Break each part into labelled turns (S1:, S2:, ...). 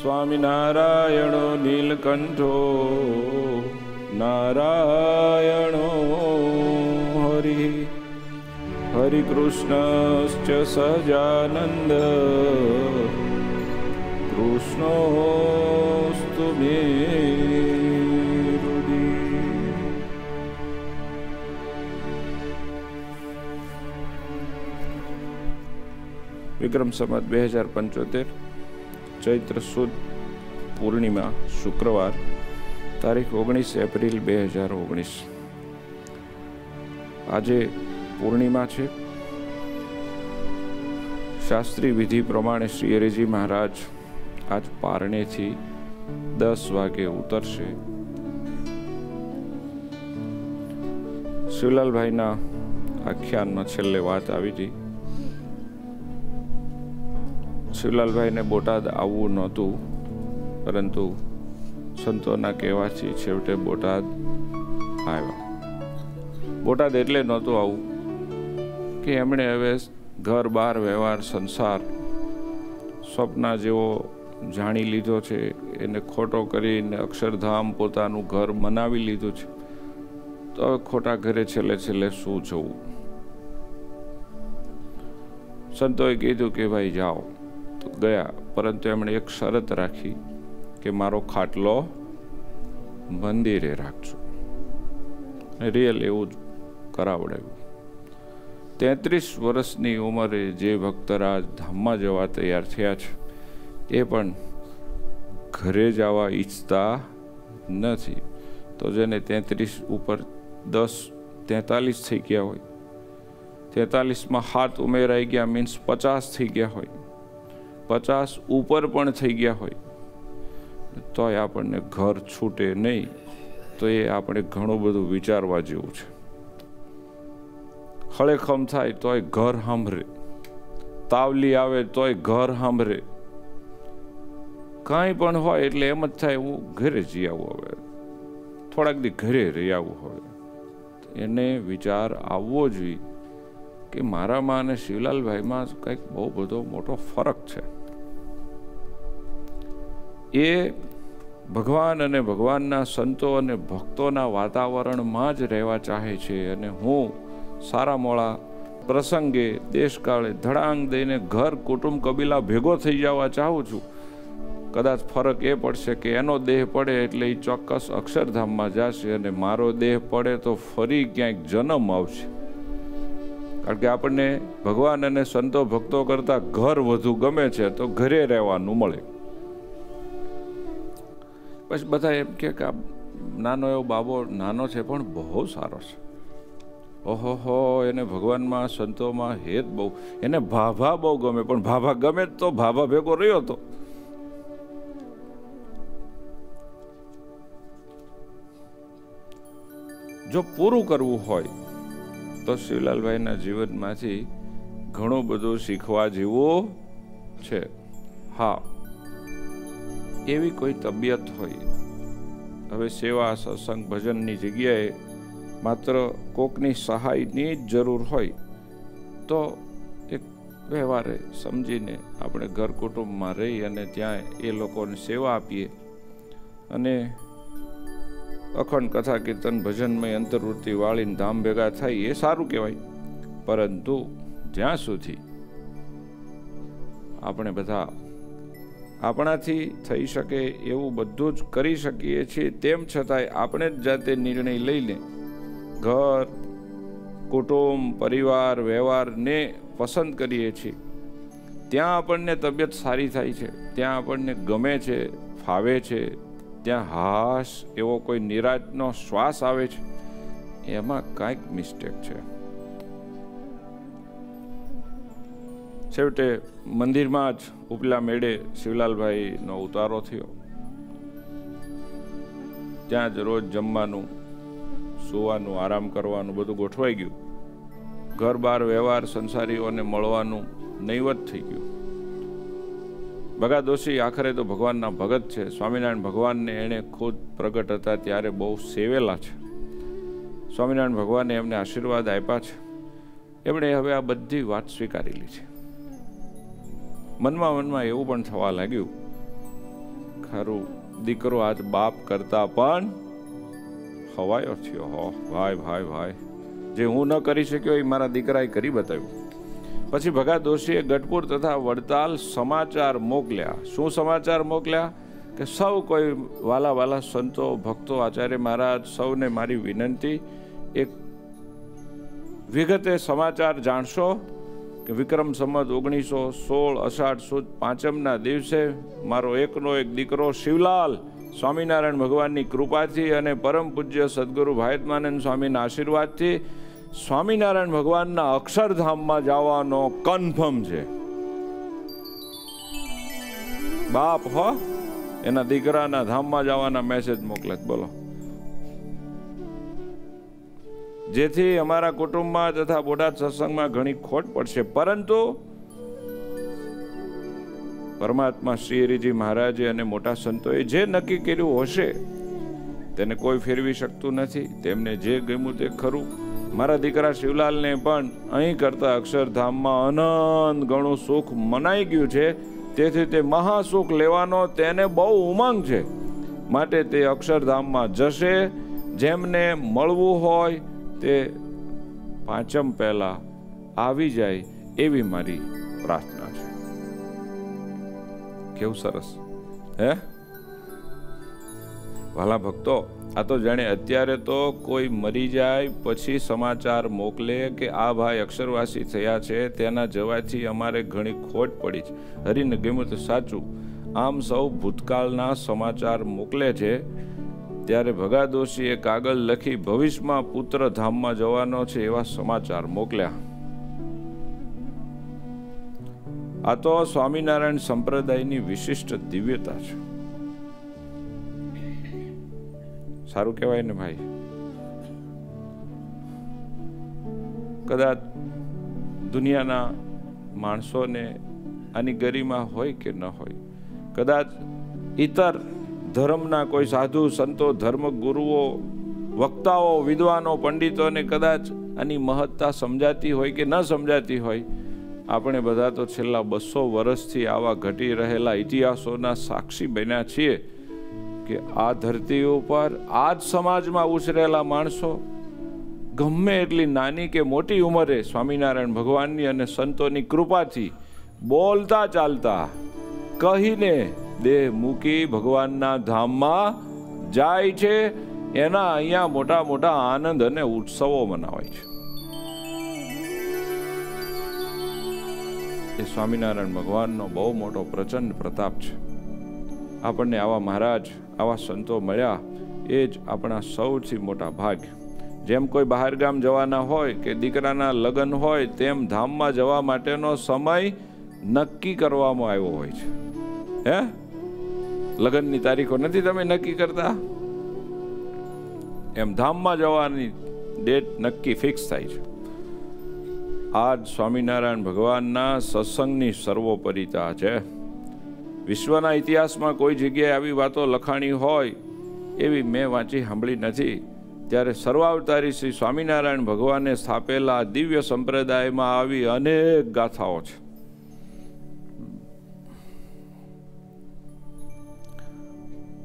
S1: સ્વામિનારાયણો નીલકંઠો નારાયણો હરિ હરિકૃષ્ણશ્ચ સહજાનંદ કૃષ્ણોસ્તુ મે વિક્રમ સંમત બે હજાર પંચોતેર ચૈત્ર સુદ પૂર્ણિમા, શુક્રવાર, તારીખ ઓગણીસ એપ્રિલ બે હજાર ઓગણીસ. આજે પૂર્ણિમા છે. શાસ્ત્રી વિધિ પ્રમાણે શ્રી હરિજી મહારાજ આજ પારણેથી દસ વાગે ઉતરશે. શિવલાલભાઈના આખ્યાનમાં છેલ્લે વાત આવી હતી. શિવલાલભાઈને બોટાદ આવવું નહોતું, પરંતુ સંતોના કહેવાથી છેવટે બોટાદ આવ્યા. બોટાદ એટલે નહોતું આવું કે એમણે હવે ઘર, બાર, વ્યવહાર, સંસાર, સ્વપ્ના જેવો જાણી લીધો છે, એને ખોટો કરીને અક્ષરધામ પોતાનું ઘર મનાવી લીધું છે. તો ખોટા ઘરે છેલ્લે છેલ્લે શું જવું? સંતોએ કીધું કે, ભાઈ, જાઓ. ગયા. પરંતુ એમણે એક શરત રાખી કે મારો ખાટલો મંદિરે રાખજો. રિયલ એવું જ કરાવડાવ્યું. તેત્રીસ વર્ષની ઉંમરે જે ભક્તરાજ ધામમાં જવા તૈયાર થયા છે, એ પણ ઘરે જવા ઈચ્છતા નથી. તો જેને તેત્રીસ ઉપર દસ તેતાલીસ થઈ ગયા હોય, તેતાલીસમાં હાથ ઉમેરાઈ ગયા મીન્સ પચાસ થઈ ગયા હોય પચાસ ઉપર પણ થઈ ગયા હોય, તોય આપણને ઘર છૂટે નહીં, તો એ આપણે ઘણું બધું વિચારવા જેવું છે. ખળેખમ થાય તોય ઘર સાંભળે, તાવલી આવે તોય ઘર સાંભળે. કાંઈ પણ હોય એટલે એમ જ થાય, હું ઘરે જઈ આવું હવે. થોડાક દી ઘરે રહી આવું હવે. એને વિચાર આવવો જોઈએ કે મારામાં અને શિવલાલભાઈમાં કંઈક બહુ બધો મોટો ફરક છે. એ ભગવાન અને ભગવાનના સંતો અને ભક્તોના વાતાવરણમાં જ રહેવા ચાહે છે અને હું સારા મોળા પ્રસંગે દેશકાળે ધડાંગ દઈને ઘર કુટુંબ કબીલા ભેગો થઈ જવા ચાહું છું. કદાચ ફરક એ પડશે કે એનો દેહ પડે એટલે એ ચોક્કસ અક્ષરધામમાં જશે અને મારો દેહ પડે તો ફરી ક્યાંક જન્મ આવશે. કારણ કે આપણને ભગવાન અને સંતો ભક્તો કરતાં ઘર વધુ ગમે છે તો ઘરે રહેવાનું મળે. પછી બધા એમ કે આ નાનો એવો બાબો નાનો છે, પણ બહુ સારો છે. ઓહો એને ભગવાનમાં સંતોમાં હેત બહુ, એને ભાભા બહુ ગમે, પણ ભાભા ગમે તો ભાભા ભેગો રહ્યો હતો જો પૂરું કરવું હોય, તો શિવલાલભાઈના જીવનમાંથી ઘણું બધું શીખવા જેવું છે. હા. એવી કોઈ તબિયત હોય. હવે સેવા, સત્સંગ, ભજનની જગ્યાએ માત્ર કોકની સહાયની જ જરૂર હોય. તો એક વ્યવહારે સમજીને આપણે ઘર કુટુંબમાં રહી અને ત્યાં એ લોકોને સેવા આપીએ. અને અખંડ કથા, કીર્તન, ભજનમય અંતર્વૃત્તિ વાળીને ધામ ભેગા થાય એ સારું કહેવાય. પરંતુ જ્યાં સુધી આપણે બધા આપણાથી થઈ શકે એવું બધું જ કરી શકીએ છીએ. તેમ છતાંય આપણે જ જાતે નિર્ણય લઈને ઘર, કુટુંબ, પરિવાર, વ્યવહારને પસંદ કરીએ છીએ. ત્યાં આપણને તબિયત સારી થાય છે. ત્યાં આપણને ગમે છે, ફાવે છે. ત્યાં હાશ એવો કોઈ નિરાજનો શ્વાસ આવે છે. એમાં કાંઈક મિસ્ટેક છે. છેવટે મંદિરમાં જ ઉપલા મેળે શિવલાલભાઈનો ઉતારો થયો. ત્યાં જ રોજ જમવાનું, સુવાનું, આરામ કરવાનું બધું ગોઠવાઈ ગયું. ઘર બાર વ્યવહાર સંસારીઓને મળવાનું નૈવત થઈ ગયું. ભગા દોશી આખરે તો ભગવાનના ભગત છે. સ્વામિનારાયણ ભગવાનને એણે ખુદ પ્રગટ હતા ત્યારે બહુ સેવેલા છે. સ્વામિનારાયણ ભગવાને એમને આશીર્વાદ આપ્યા છે. એમણે હવે આ બધી વાત સ્વીકારેલી છે. મનમાં મનમાં એવું પણ થવા લાગ્યું. ખરું, દીકરો આજ બાપ કરતા પણ હવાયો થયો હો. ભાઈ ભાઈ ભાઈ. જે હું ન કરી શક્યો એ મારા દીકરાએ કરી બતાવ્યું. પછી ભગા દોશીએ ગઢપુર તથા વડતાલ સમાચાર મોકલ્યા. શું સમાચાર મોકલ્યા? કે સૌ કોઈ વાલા વાલા સંતો, ભક્તો, આચાર્ય મહારાજ સૌને મારી વિનંતી, એક વિગતે સમાચાર જાણશો? કે વિક્રમ સંમત ઓગણીસો સોળ અષાઢ સુદ પાંચમના દિવસે મારો એકનો એક દીકરો શિવલાલ સ્વામિનારાયણ ભગવાનની કૃપાથી અને પરમ પૂજ્ય સદગુરુ ભાયતમાનંદ સ્વામીના આશીર્વાદથી સ્વામિનારાયણ ભગવાનના અક્ષરધામમાં જવાનો કન્ફર્મ છે. બાપ હો, એના દીકરાના ધામમાં જવાના મેસેજ મોકલે બોલો. જેથી અમારા કુટુંબમાં તથા બોટાદ સત્સંગમાં ઘણી ખોટ પડશે. પરંતુ પરમાત્મા શ્રી હરિજી મહારાજે અને મોટા સંતોએ જે નક્કી કર્યું હશે, તેને કોઈ ફેરવી શકતું નથી. તેમને જે ગમ્યું તે ખરું. મારા દીકરા શિવલાલને પણ અહીં કરતા અક્ષરધામમાં અનંત ઘણું સુખ મનાઈ ગયું છે. તેથી તે મહાસુખ લેવાનો તેને બહુ ઉમંગ છે. માટે તે અક્ષરધામમાં જશે. જેમને મળવું હોય તે પાંચમ પહેલા આવી જાય એવી મારી પ્રાર્થના છે. કેવું સરસ. હે? ભલા ભક્તો, આ તો જાણે અત્યારે તો કોઈ મરી જાય, પછી સમાચાર મોકલે કે આ ભાઈ અક્ષરવાસી થયા છે, તેના જવાથી અમારે ઘણી ખોટ પડી છે. હરીને ગમ્યું તો સાચું. આમ સૌ ભૂતકાળના સમાચાર મોકલે છે ત્યારે ભગાદોશીએ કાગળ લખી ભવિષ્યમાં પુત્ર ધામમાં જવાનો છે એવા સમાચાર મોકલ્યા. આ તો સ્વામિનારાયણ સંપ્રદાયની વિશિષ્ટ દિવ્યતા છે. સારું કહેવાય ને ભાઈ? કદાચ દુનિયાના માણસોને આની ગરિમા હોય કે ન હોય, કદાચ ઇતર ધર્મના કોઈ સાધુ, સંતો, ધર્મ ગુરુઓ, વક્તાઓ, વિદ્વાનો, પંડિતોને કદાચ આની મહત્તા સમજાતી હોય કે ન સમજાતી હોય, આપણે બધા તો છેલ્લા બસો વર્ષથી આવા ઘટી રહેલા ઇતિહાસોના સાક્ષી બન્યા છીએ કે આ ધરતી ઉપર, આ જ સમાજમાં ઉછરેલા માણસો, ગમે એટલી નાની કે મોટી ઉંમરે સ્વામિનારાયણ ભગવાનની અને સંતોની કૃપાથી બોલતા ચાલતા, કહીને દેહ મૂકી ભગવાનના ધામમાં જાય છે. એના અહીંયા મોટા મોટા આનંદ અને ઉત્સવો મનાવાય છે. એ સ્વામિનારાયણ ભગવાનનો બહુ મોટો પ્રચંડ પ્રતાપ છે. આપણને આવા મહારાજ, આવા સંતો મળ્યા, એ જ આપણા સૌથી મોટા ભાગ્ય જેમ કોઈ બહાર ગામ જવાના હોય કે દીકરાના લગ્ન હોય, તેમ ધામમાં જવા માટેનો સમય નક્કી કરવામાં આવ્યો હોય છે. હે? લગ્નની તારીખો નથી તમે નક્કી કરતા? એમ ધામમાં જવાની ડેટ નક્કી ફિક્સ થાય છે. આજ સ્વામિનારાયણ ભગવાનના સત્સંગની સર્વોપરિતા છે. વિશ્વના ઇતિહાસમાં કોઈ જગ્યાએ આવી વાતો લખાણી હોય એવી મેં વાંચી સાંભળી નથી. ત્યારે સર્વાવતારી શ્રી સ્વામિનારાયણ ભગવાને સ્થાપેલા દિવ્ય સંપ્રદાયમાં આવી અનેક ગાથાઓ છે.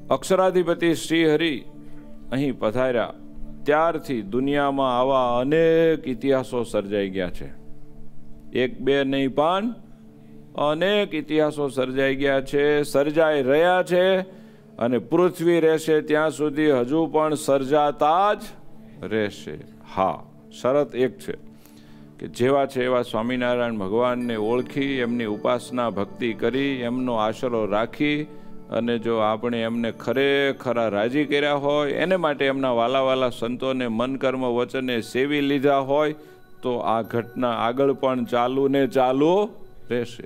S1: અક્ષરાધિપતિ શ્રી હરિ અહીં પધાર્યા. ત્યારથી દુનિયામાં આવા અનેક ઇતિહાસો સર્જાઈ ગયા છે. એક બે નહીં પણ અનેક ઇતિહાસો સર્જાઈ ગયા છે, સર્જાઈ રહ્યા છે અને પૃથ્વી રહેશે ત્યાં સુધી હજુ પણ સર્જાતા જ રહેશે. હા, શરત એક છે કે જેવા છે એવા સ્વામિનારાયણ ભગવાનને ઓળખી, એમની ઉપાસના ભક્તિ કરી, એમનો આશરો રાખી અને જો આપણે એમને ખરેખરા રાજી કર્યા હોય, એને માટે એમના વાલા વાલા સંતોને મન, કર્મ, વચને સેવી લીધા હોય, તો આ ઘટના આગળ પણ ચાલુ ને ચાલુ રહેશે.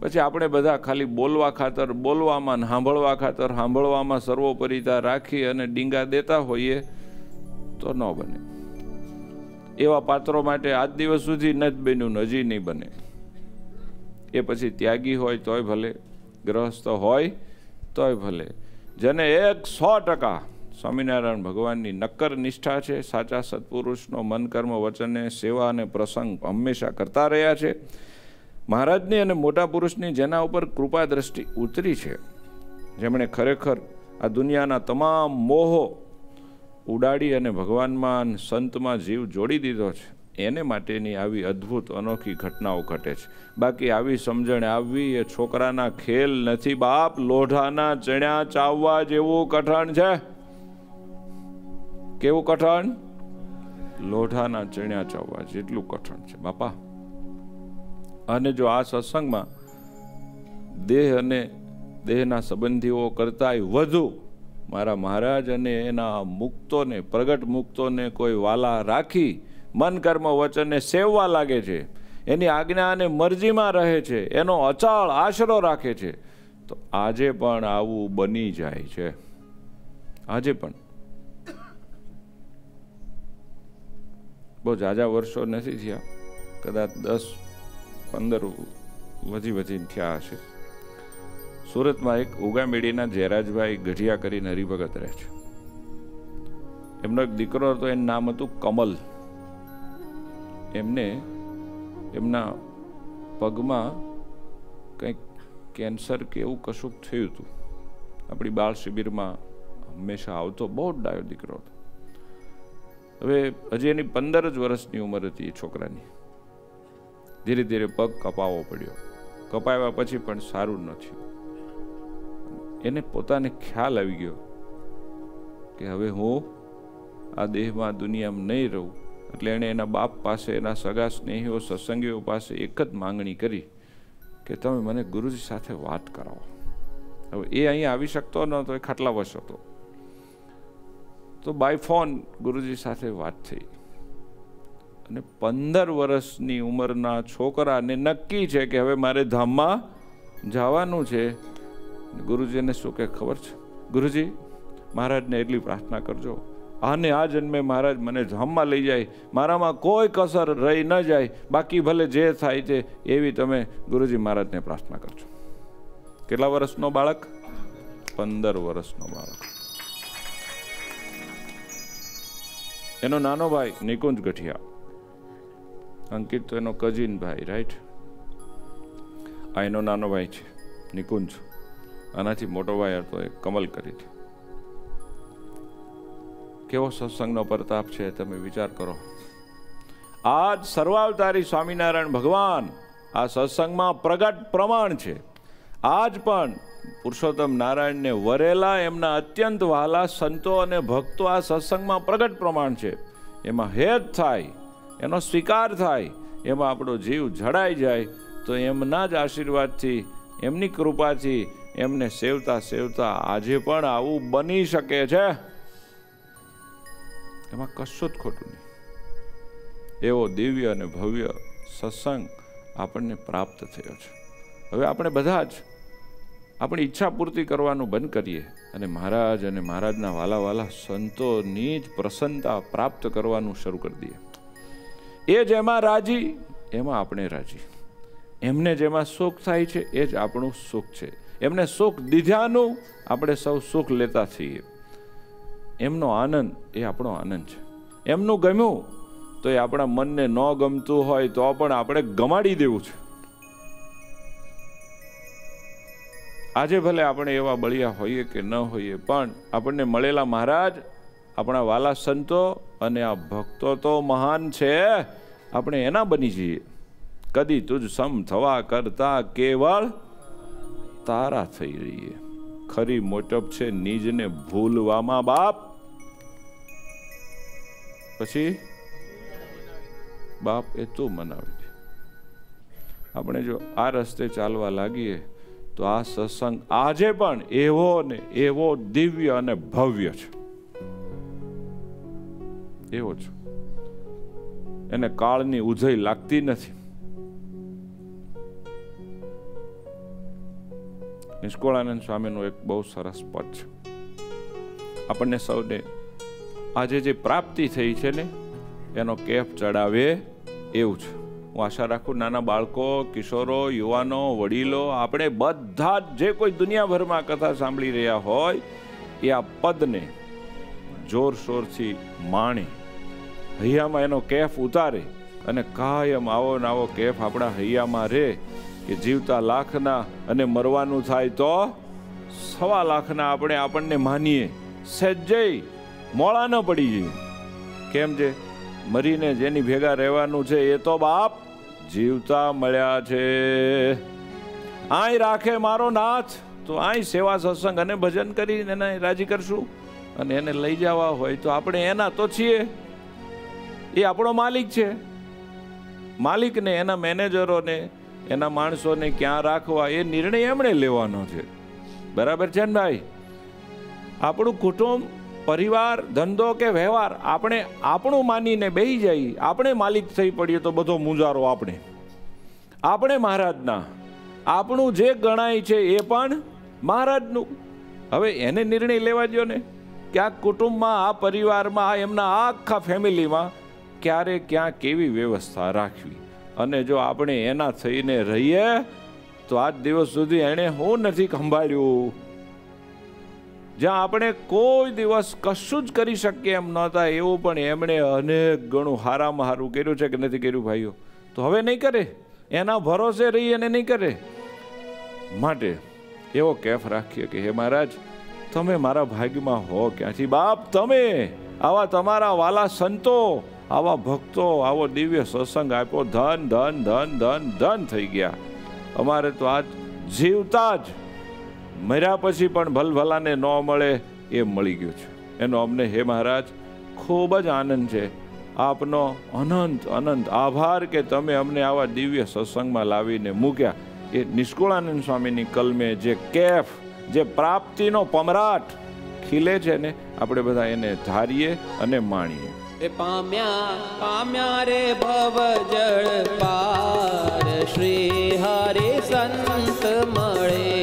S1: પછી આપણે બધા ખાલી બોલવા ખાતર, બોલવામાં સાંભળવા ખાતર, સાંભળવામાં સર્વોપરિતા રાખી અને ડીંગા દેતા હોઈએ તો ન બને. એવા પાત્રો માટે આજ દિવસ સુધી ન જ બન્યું, હજી નહીં બને. એ પછી ત્યાગી હોય તોય ભલે. ગ્રહસ્થ હોય તોય ભલે. જેને એક સો ટકા સ્વામિનારાયણ ભગવાનની નક્કર નિષ્ઠા છે, સાચા સત્પુરુષનો મન, કર્મ, વચને, સેવા અને પ્રસંગ હંમેશા કરતા રહ્યા છે. મહારાજની અને મોટા પુરુષની જેના ઉપર કૃપા દ્રષ્ટિ ઉતરી છે. જેમણે ખરેખર આ દુનિયાના તમામ મોહો ઉડાડી અને ભગવાનમાં સંતમાં જીવ જોડી દીધો છે. એને માટેની આવી અદ્ભુત, અનોખી ઘટનાઓ ઘટે છે. બાકી આવી સમજણ આવવી એ છોકરાના ખેલ નથી, બાપ લોઢાના ચણ્યા ચાવવા જેવું કઠણ છે. કેવું કઠણ? લોઢાના ચણ્યા ચાવવા જેટલું કઠણ છે, બાપા. અને જો આ સત્સંગમાં દેહ અને દેહના સંબંધીઓ કરતાંય વધુ મારા મહારાજ અને એના મુક્તોને, પ્રગટ મુક્તોને કોઈ વાલા રાખી મન, કર્મ, વચનને સેવવા લાગે છે. એની આજ્ઞા અને મરજીમાં રહે છે. એનો અચાળ આશરો રાખે છે. તો આજે પણ આવું બની જાય છે. આજે પણ. બહુ ઝાઝા વર્ષો નથી થયા. કદાચ દસ, પંદર વધી વધીને થયા હશે. સુરતમાં એક ઉગામેડીના જયરાજભાઈ ગઢિયા કરીને હરિભગત રહે છે. એમનો એક દીકરો હતો, એનું નામ હતું કમલ. એમને એમના પગમાં કંઈક કેન્સર કે એવું કશુંક થયું હતું. આપણી બાળ શિબિરમાં હંમેશા આવતો, બહુ જ ડાયો દીકરો હતો. હવે હજી એની પંદર જ વર્ષની ઉંમર હતી એ છોકરાની. ધીરે ધીરે પગ કપાવવો પડ્યો. કપાવ્યા પછી પણ સારું નથી એને પોતાને ખ્યાલ આવી ગયો કે હવે હું આ દેહમાં દુનિયામાં નહીં રહું. એટલે એણે એના બાપ પાસે, એના સગા સ્નેહીઓ, સત્સંગીઓ પાસે એક જ માંગણી કરી કે તમે મને ગુરુજી સાથે વાત કરાવો. હવે એ અહીં આવી શકતો ન હતો, એ ખાટલા વશ હતો. તો બાય ફોન ગુરુજી સાથે વાત થઈ. અને પંદર વર્ષની ઉંમરના છોકરાને નક્કી છે કે હવે મારે ધામમાં જવાનું છે. ગુરુજીને શું કે ખબર છે? ગુરુજી, મહારાજને એટલી પ્રાર્થના કરજો. આને આ જન્મે મહારાજ મને ધામમાં લઈ જાય. મારામાં કોઈ કસર રહી ન જાય. બાકી ભલે જે થાય છે એવી તમે ગુરુજી મહારાજને પ્રાર્થના કરજો. કેટલા વર્ષનો બાળક? પંદર વર્ષનો બાળક. એનો નાનો ભાઈ નિકુંજ ગઠિયા અંકિત તો એનો કઝિન ભાઈ રાઈટ આ એનો નાનો ભાઈ છે, નિકુંજ. આનાથી મોટો ભાઈ હતો એ કમલ કરી હતી કેવો સત્સંગનો પ્રતાપ છે તમે વિચાર કરો. આજ સર્વાવતારી સ્વામિનારાયણ ભગવાન આ સત્સંગમાં પ્રગટ પ્રમાણ છે. આજ પણ પુરુષોત્તમ નારાયણને વરેલા એમના અત્યંત વહાલા સંતો અને ભક્તો આ સત્સંગમાં પ્રગટ પ્રમાણ છે. એમાં હેત થાય, એનો સ્વીકાર થાય, એમાં આપણો જીવ જડાઈ જાય, તો એમના જ આશીર્વાદથી, એમની કૃપાથી એમને સેવતા સેવતા આજે પણ આવું બની શકે છે. એમાં કશું જ ખોટું નહીં. એવો દિવ્ય અને ભવ્ય સત્સંગ આપણને પ્રાપ્ત થયો છે. હવે આપણે બધા જ આપણી ઈચ્છા પૂર્તિ કરવાનું બંધ કરીએ અને મહારાજ અને મહારાજના વાલા વાલા સંતોની જ પ્રસન્નતા પ્રાપ્ત કરવાનું શરૂ કરી દઈએ. એ જેમાં રાજી, એમાં આપણે રાજી. એમને જેમાં સુખ થાય છે, એ જ આપણું સુખ છે. એમને સુખ દીધાનું આપણે સૌ સુખ લેતા થઈએ એમનો આનંદ એ આપણો આનંદ છે. એમનું ગમ્યું તો એ આપણા મનને ન ગમતું હોય તો પણ આપણે ગમાડી દેવું છે. આજે ભલે આપણે એવા બળિયા હોઈએ કે ન હોઈએ, પણ આપણને મળેલા મહારાજ, આપણા વાલા સંતો અને આ ભક્તો તો મહાન છે. આપણે એના બની જઈએ. કદી તુજ સમ થવા કરતા કેવળ તારા થઈ રહીએ. ખરી મોટપ છે નિજને ભૂલવામાં બાપ. પછી બાપ એ તું મનાવી દે. આપણે જો આ રસ્તે ચાલવા લાગીએ, તો આ સત્સંગ આજે પણ એવો ને એવો દિવ્ય અને ભવ્ય છે. એવો છે એને કાળની ઉજઈ લાગતી નથી. નિષ્કોળાનંદ સ્વામીનું એક બહુ સરસ પદ છે. આપણને સૌને આજે જે પ્રાપ્તિ થઈ છે ને, એનો કેફ ચડાવે એવું છે. હું આશા રાખું નાના બાળકો, કિશોરો, યુવાનો, વડીલો, આપણે બધા જ કોઈ દુનિયાભરમાં કથા સાંભળી રહ્યા હોય, એ આ પદને જોરશોરથી માણી, હૈયામાં એનો કેફ ઉતારે અને કાયમ આવો ને આવો કેફ આપણા હૈયામાં રહે કે જીવતા લાખના અને મરવાનું થાય તો સવા લાખના આપણે આપણને માનીએ. સહેજય મોળા ન પડી. જઈએ કેમ છે મરીને જેની ભેગા રહેવાનું છે એ તો બાપ જીવતા મળ્યા છે. આય રાખે મારો નાથ. તો આય સેવા સત્સંગ અને ભજન કરીને એને રાજી કરશું. અને એને લઈ જવા હોય તો આપણે એના તો છીએ. એ આપણો માલિક છે. માલિકને, એના મેનેજરોને, એના માણસોને ક્યાં રાખવા એ નિર્ણય એમણે લેવાનો છે. બરાબર છે ને ભાઈ? આપણું કુટુંબ પરિવાર, ધંધો કે વ્યવહાર, આપણે આપણું માનીને બેહી જઈએ આપણે માલિક થઈ પડીએ તો બધો મુંજારો આપણે. આપણે મહારાજના. આપણું જે ગણાય છે એ પણ મહારાજનું. હવે એને નિર્ણય લેવા દો ને. કે આ કુટુંબમાં, આ પરિવારમાં, આ એમના આખા ફેમિલીમાં ક્યારે ક્યાં કેવી વ્યવસ્થા રાખવી? અને જો આપણે એના થઈને રહીએ, તો આજ દિવસ સુધી એણે હું નથી સંભાળ્યું જ્યાં આપણે કોઈ દિવસ કશું જ કરી શકીએ એમ નહોતા એવું પણ એમણે અનેક ગણું હારામાં હારું કર્યું છે કે નથી કર્યું ભાઈઓ? તો હવે નહીં કરે. એના ભરોસે રહી અને નહીં કરે. માટે એવો કેફ રાખીએ કે, હે મહારાજ, તમે મારા ભાગ્યમાં હો ક્યાંથી? બાપ, તમે આવા તમારા વાલા સંતો, આવા ભક્તો, આવો દિવ્ય સત્સંગ આપ્યો, ધન ધન ધન ધન ધન થઈ ગયા. અમારે તો આજ જીવતા જ મર્યા પછી પણ ભલભલાને ન મળે એ મળી ગયું છે. એનો અમને હે મહારાજ, ખૂબ જ આનંદ છે. આપનો અનંત અનંત આભાર કે તમે અમને આવા દિવ્ય સત્સંગમાં લાવીને મૂક્યા. એ નિષ્કુળાનંદ સ્વામીની કલમે જે કેફ, જે પ્રાપ્તિનો પમરાટ ખીલે છે ને, આપણે બધા એને ધારીએ અને માણીએ.
S2: એ પામ્યા પામ્યા રે ભવ જળ પાર. શ્રી હરે સંત મળે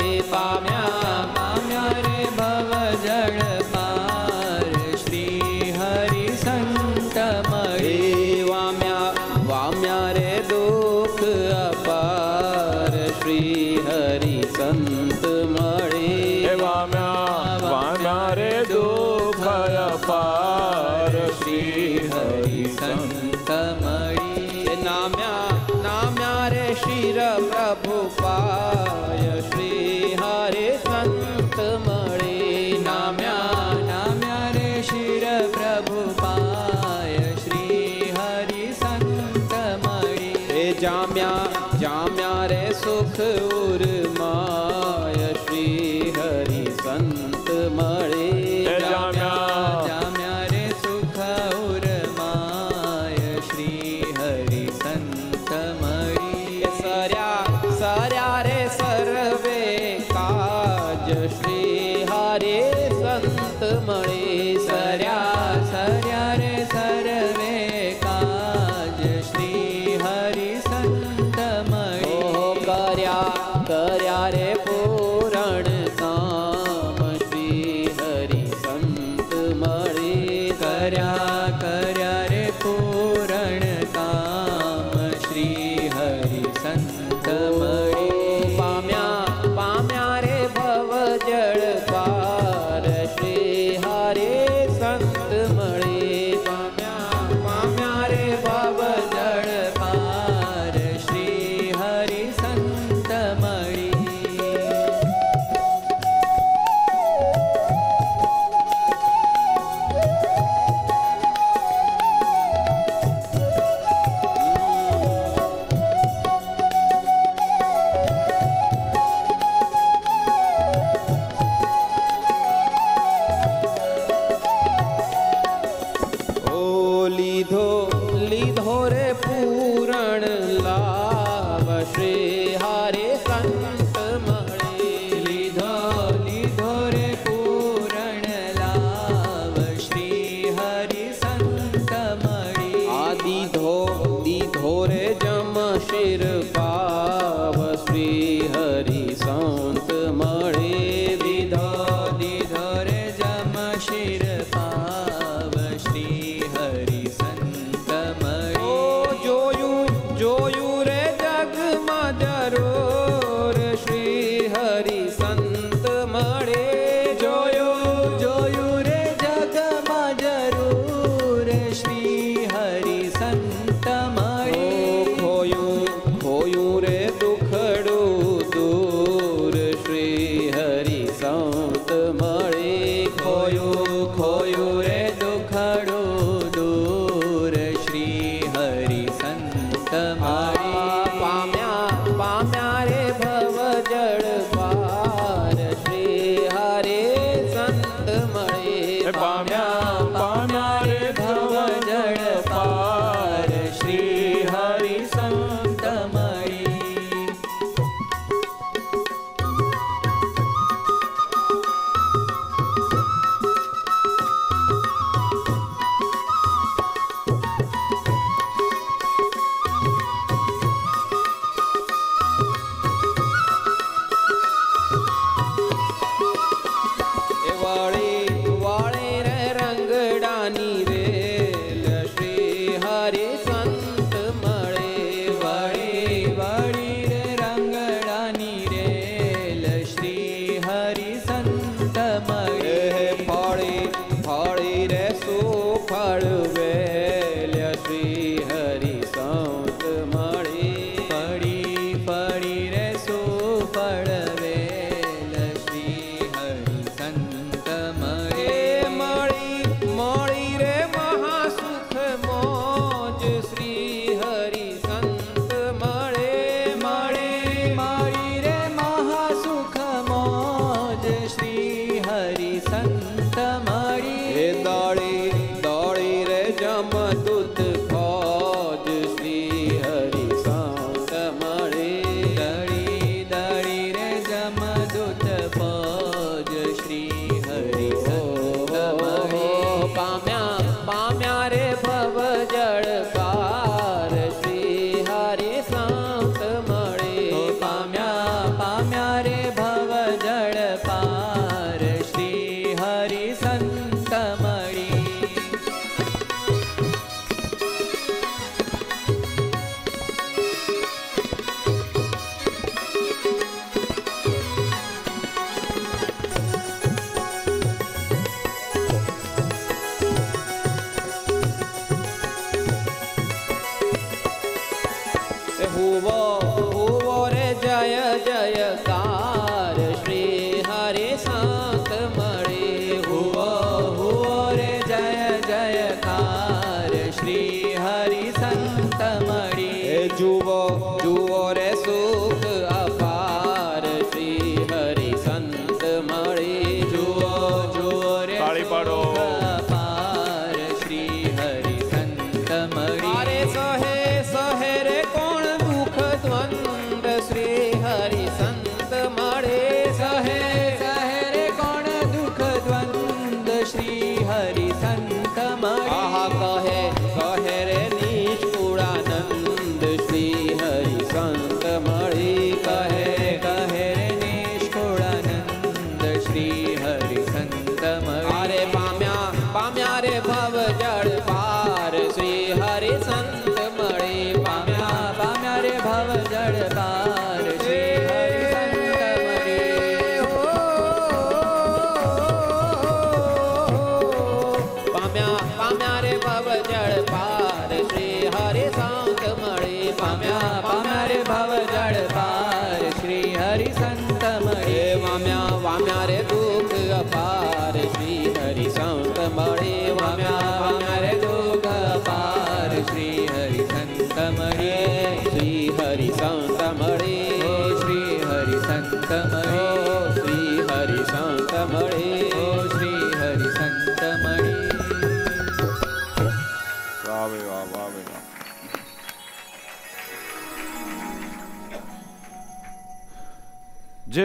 S1: Louco.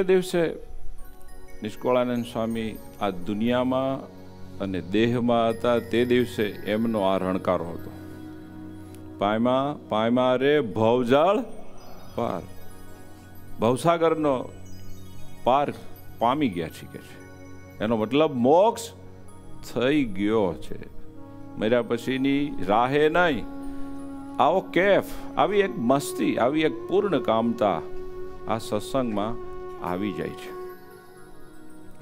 S1: દિવસે નિષ્કોળાનંદ સ્વામી આ દુનિયામાં અને દેહમાં હતા તે દિવસે એમનો આ રણકારો હતો. પાયમા પાયમા રે ભવજાળ પાર. ભવસાગરનો પાર પામી ગયા છે કે છે. એનો મતલબ મોક્ષ થઈ ગયો છે. મર્યા પછીની રાહે નહીં. આવો કેફ, આવી એક મસ્તી, આવી એક પૂર્ણ કામતા આ સત્સંગમાં આવી જાય છે.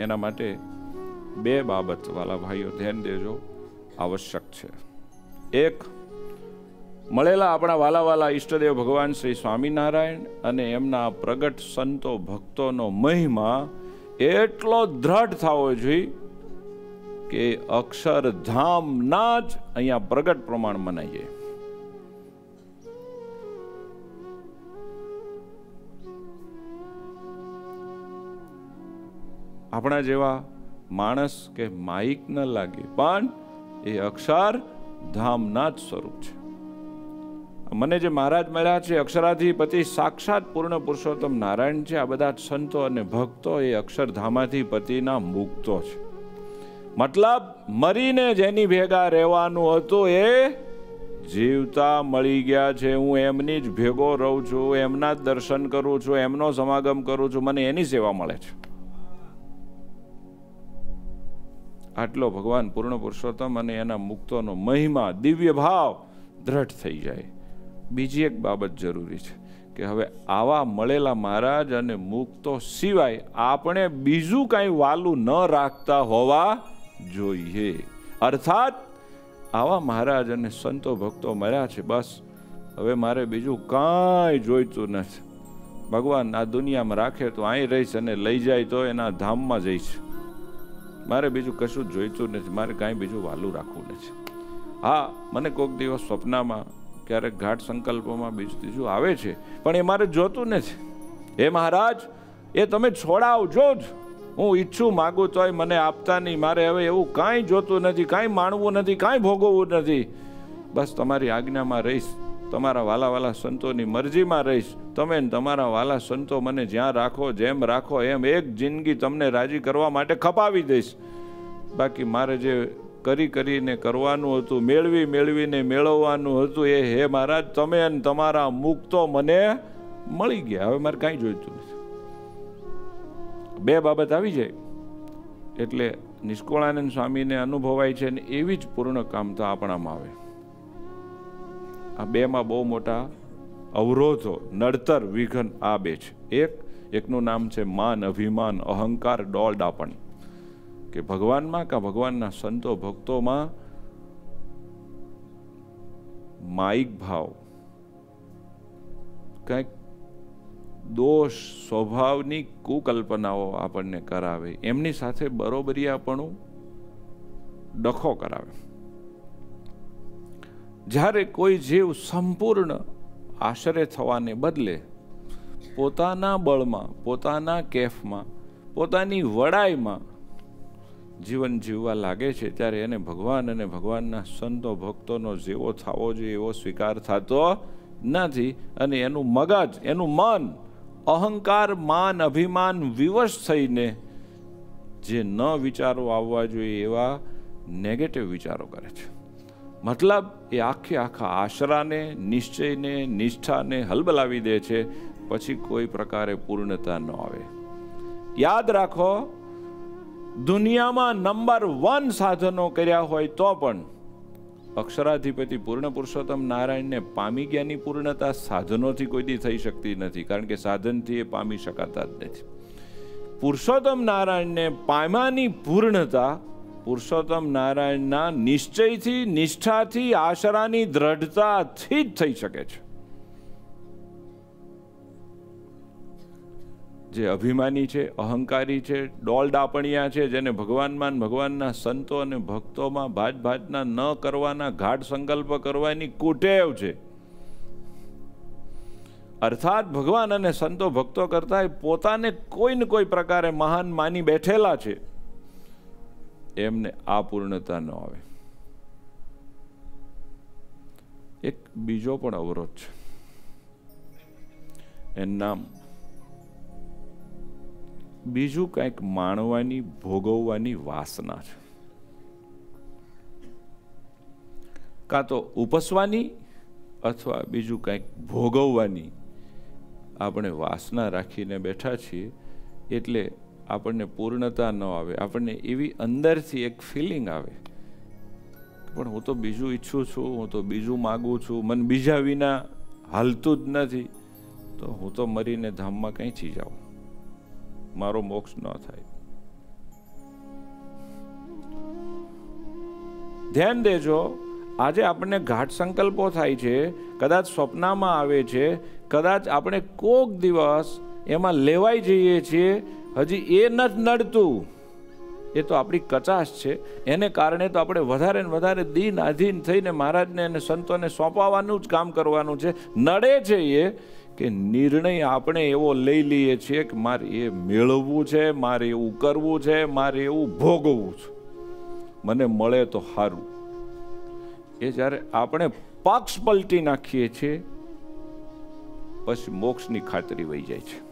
S1: એના માટે બે બાબત વાલા ભાઈઓ ધ્યાન દેજો, આવશ્યક છે. એક, મળેલા આપણા વાલા વાલા ઈષ્ટદેવ ભગવાન શ્રી સ્વામિનારાયણ અને એમના પ્રગટ સંતો ભક્તોનો મહિમા એટલો દ્રઢ થવો જોઈએ કે અક્ષરધામના જ અહીંયા પ્રગટ પ્રમાણ મનાઈ આપણા જેવા માણસ કે માઇક ન લાગે, પણ એ અક્ષર ધામના જ સ્વરૂપ છે. મને જે મહારાજ મળ્યા છે, અક્ષરાધિપતિ સાક્ષાત પૂર્ણ પુરુષોત્તમ નારાયણ છે. આ બધા સંતો અને ભક્તો એ અક્ષરધામાધિપતિના મુક્તો છે. મતલબ, મરીને જેની ભેગા રહેવાનું હતું એ જીવતા મળી ગયા છે. હું એમની જ ભેગો રહું છું, એમના જ દર્શન કરું છું, એમનો સમાગમ કરું છું. મને એની સેવા મળે છે. આટલો ભગવાન પૂર્ણ પુરુષોત્તમ અને એના મુક્તોનો મહિમા, દિવ્ય ભાવ દ્રઢ થઈ જાય. બીજી એક બાબત જરૂરી છે કે હવે આવા મળેલા મહારાજ અને મુક્તો સિવાય આપણે બીજું કાંઈ વાલું ન રાખતા હોવા જોઈએ. અર્થાત, આવા મહારાજ અને સંતો ભક્તો મળ્યા છે, બસ. હવે મારે બીજું કાંઈ જોઈતું નથી. ભગવાન આ દુનિયામાં રાખે તો અહીં રહીશ અને લઈ જાય તો એના ધામમાં જઈશ. મારે બીજું કશું જ જોઈતું નથી. મારે કાંઈ બીજું વાલું રાખવું નથી. હા, મને કોઈક દિવસ સ્વપ્નમાં, ક્યારેક ઘાટ સંકલ્પોમાં બીજું ત્રીજું આવે છે, પણ એ મારે જોતું નથી. એ મહારાજ, એ તમે છોડાવજો જ હું ઈચ્છું માગું તોય મને આપતા નહીં. મારે હવે એવું કાંઈ જોતું નથી, કાંઈ માણવું નથી, કાંઈ ભોગવવું નથી. બસ તમારી આજ્ઞામાં રહીશ. તમારા વાલા વાલા સંતોની મરજીમાં રહીશ. તમે તમારા વાલા સંતો મને જ્યાં રાખો, જેમ રાખો, એમ એક જિંદગી તમને રાજી કરવા માટે ખપાવી દઈશ. બાકી મારે જે કરી કરીને કરવાનું હતું, મેળવી, મેળવીને મેળવવાનું હતું, એ હે મહારાજ, તમે અને તમારા મુક્તો મને મળી ગયા. હવે મારે કાંઈ જોઈતું નથી. બે બાબત આવી જાય. એટલે નિષ્કોળાનંદ સ્વામીને અનુભવાય છે ને એવી જ પૂર્ણ કામતા આપણામાં આવે. આ બેમાં બહુ મોટા અવરોધો, નડતર, વિઘન આ બે છે. એક, એકનું નામ છે માન, અભિમાન, અહંકાર ડોલડાપણ કે ભગવાનમાં કે ભગવાનના સંતો, ભક્તોમાં માઇક ભાવ. કંઈક દોષ, સ્વભાવની કુકલ્પનાઓ આપણને કરાવે. એમની સાથે બરોબરિયાપણું ડખો કરાવે. જ્યારે કોઈ જીવ સંપૂર્ણ આશરે થવાને બદલે પોતાના બળમાં, પોતાના કેફમાં, પોતાની વડાઈમાં જીવન જીવવા લાગે છે, ત્યારે એને ભગવાન અને ભગવાનના સંતો, ભક્તોનો જેવો થવો જોઈએ, એવો સ્વીકાર થતો નથી અને એનું મગજ, એનું મન અહંકાર, માન, અભિમાન વિવશ થઈને જે ન વિચારો આવવા જોઈએ એવા નેગેટિવ વિચારો કરે છે. મતલબ એ આખે આખા આશરાને, નિશ્ચયને, નિષ્ઠાને હલબલાવી દે છે, પછી કોઈ પ્રકારે પૂર્ણતા ન આવે. યાદ રાખો, દુનિયામાં નંબર વન સાધનો કર્યા હોય તો પણ અક્ષરાધિપતિ પૂર્ણ પુરુષોત્તમ નારાયણને પામી ગયાની પૂર્ણતા સાધનોથી કોઈથી થઈ શકતી નથી, કારણ કે સાધનથી એ પામી શકાતા જ નથી. પુરુષોત્તમ નારાયણને પામવાની પૂર્ણતા પુરુષોત્તમ નારાયણના નિશ્ચયથી, નિષ્ઠાથી, આશરાની દ્રઢતાથી જ થઈ શકે છે. જે અભિમાની છે, અહંકારી છે, ડોલડાપણિયા છે, જેને ભગવાનમાં ભગવાનના સંતો અને ભક્તોમાં ભાત ભાતના ન કરવાના ગાઢ સંકલ્પ કરવાની કુટેવ છે. અર્થાત ભગવાન અને સંતો ભક્તો કરતા પોતાને કોઈ ને કોઈ પ્રકારે મહાન માની બેઠેલા છે. એમને આ પૂર્ણતા ન આવે. એક બીજો પણ અવરોધ છે. એનું નામ બીજું કંઈક માણવાની, ભોગવવાની વાસના છે. કાં તો ઉપસવાની અથવા બીજું કંઈક ભોગવવાની આપણે વાસના રાખીને બેઠા છીએ, એટલે આપણને પૂર્ણતા ન આવે, આપણને એવી અંદરથી એક ફિલિંગ આવે પણ હું તો બીજું ઈચ્છું છું, હું તો બીજું માગું છું, મને બીજા વિના હાલતું જ નથી, તો હું તો મરીને ધામમાં કંઈથી જાઉં? મારો મોક્ષ ન થાય. ધ્યાન દેજો, આજે આપણને ઘાટ સંકલ્પો થાય છે, કદાચ સ્વપ્નમાં આવે છે, કદાચ આપણે કોક દિવસ એમાં લેવાઈ જઈએ છીએ હજી એ નથી નડતું. એ તો આપણી કચાશ છે. એને કારણે તો આપણે વધારે ને વધારે દિન આધીન થઈને મહારાજને અને સંતોને સોંપાવાનું જ કામ કરવાનું છે. નડે છે એ કે નિર્ણય આપણે એવો લઈ લઈએ છીએ કે મારે એ મેળવવું છે, મારે એવું કરવું છે, મારે એવું ભોગવવું છે. મને મળે તો સારું એ જ્યારે આપણે પક્ષ પલટી નાખીએ છીએ, પછી મોક્ષની ખાતરી વહી જાય છે.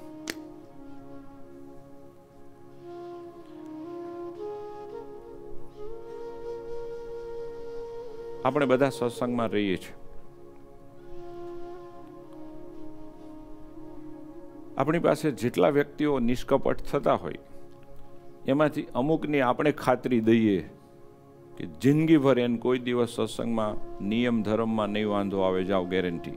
S1: આપણે બધા સત્સંગમાં રહીએ છીએ. આપણી પાસે જેટલા વ્યક્તિઓ નિષ્કપટ થતા હોય, એમાંથી અમુકની આપણે ખાતરી દઈએ કે જિંદગીભર એને કોઈ દિવસ સત્સંગમાં, નિયમ ધર્મમાં નહીં વાંધો આવે, જાઓ ગેરંટી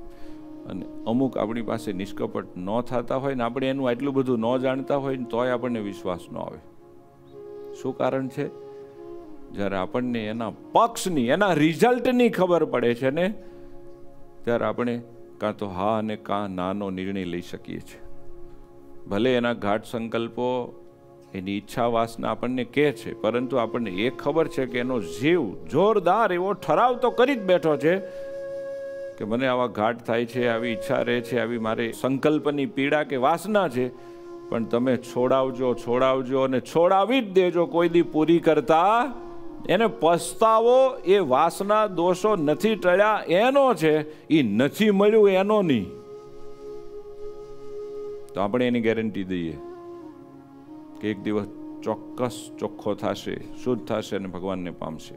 S1: અને અમુક આપણી પાસે નિષ્કપટ ન થતા હોય ને આપણે એનું આટલું બધું ન જાણતા હોય ને તોય આપણને વિશ્વાસ ન આવે. શું કારણ છે? જ્યારે આપણને એના પક્ષની, એના રિઝલ્ટની ખબર પડે છે ને, ત્યારે આપણે કાં તો હા અને કાં નાનો નિર્ણય લઈ શકીએ છીએ. ભલે એના ઘાટ સંકલ્પો, એની ઈચ્છા વાસના આપણને કહે છે, પરંતુ આપણને એ ખબર છે કે એનો જીવ જોરદાર એવો ઠરાવ તો કરી જ બેઠો છે કે મને આવા ઘાટ થાય છે, આવી ઈચ્છા રહે છે, આવી મારે સંકલ્પની પીડા કે વાસના છે, પણ તમે છોડાવજો છોડાવજો અને છોડાવી જ દેજો કોઈ દી પૂરી કરતા એને પસ્તાવો એ વાસના દોષો નથી ટળ્યા, એનો છે એ નથી મળ્યું, એનો નહીં. તો આપણે એની ગેરંટી દઈએ કે એક દિવસ ચોક્કસ ચોખ્ખો થશે, શુદ્ધ થશે અને ભગવાનને પામશે.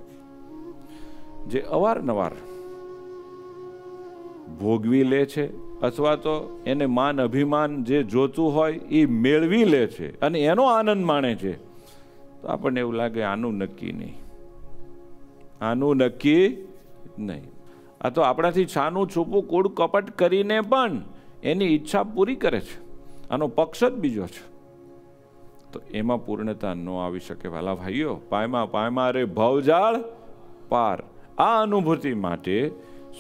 S1: જે અવારનવાર ભોગવી લે છે, અથવા તો એને માન અભિમાન જે જોતું હોય એ મેળવી લે છે અને એનો આનંદ માણે છે, તો આપણને એવું લાગે આનું નક્કી નહીં. આનું નક્કી નહીં. આ તો આપણાથી છાનું છૂપું કૂડ કપટ કરીને પણ એની ઈચ્છા પૂરી કરે છે. આનો પક્ષ જ બીજો છે. તો એમાં પૂર્ણતા ન આવી શકે વાલા ભાઈઓ, પાયમાં પાયમાં રે ભવજાળ પાર. આ અનુભૂતિ માટે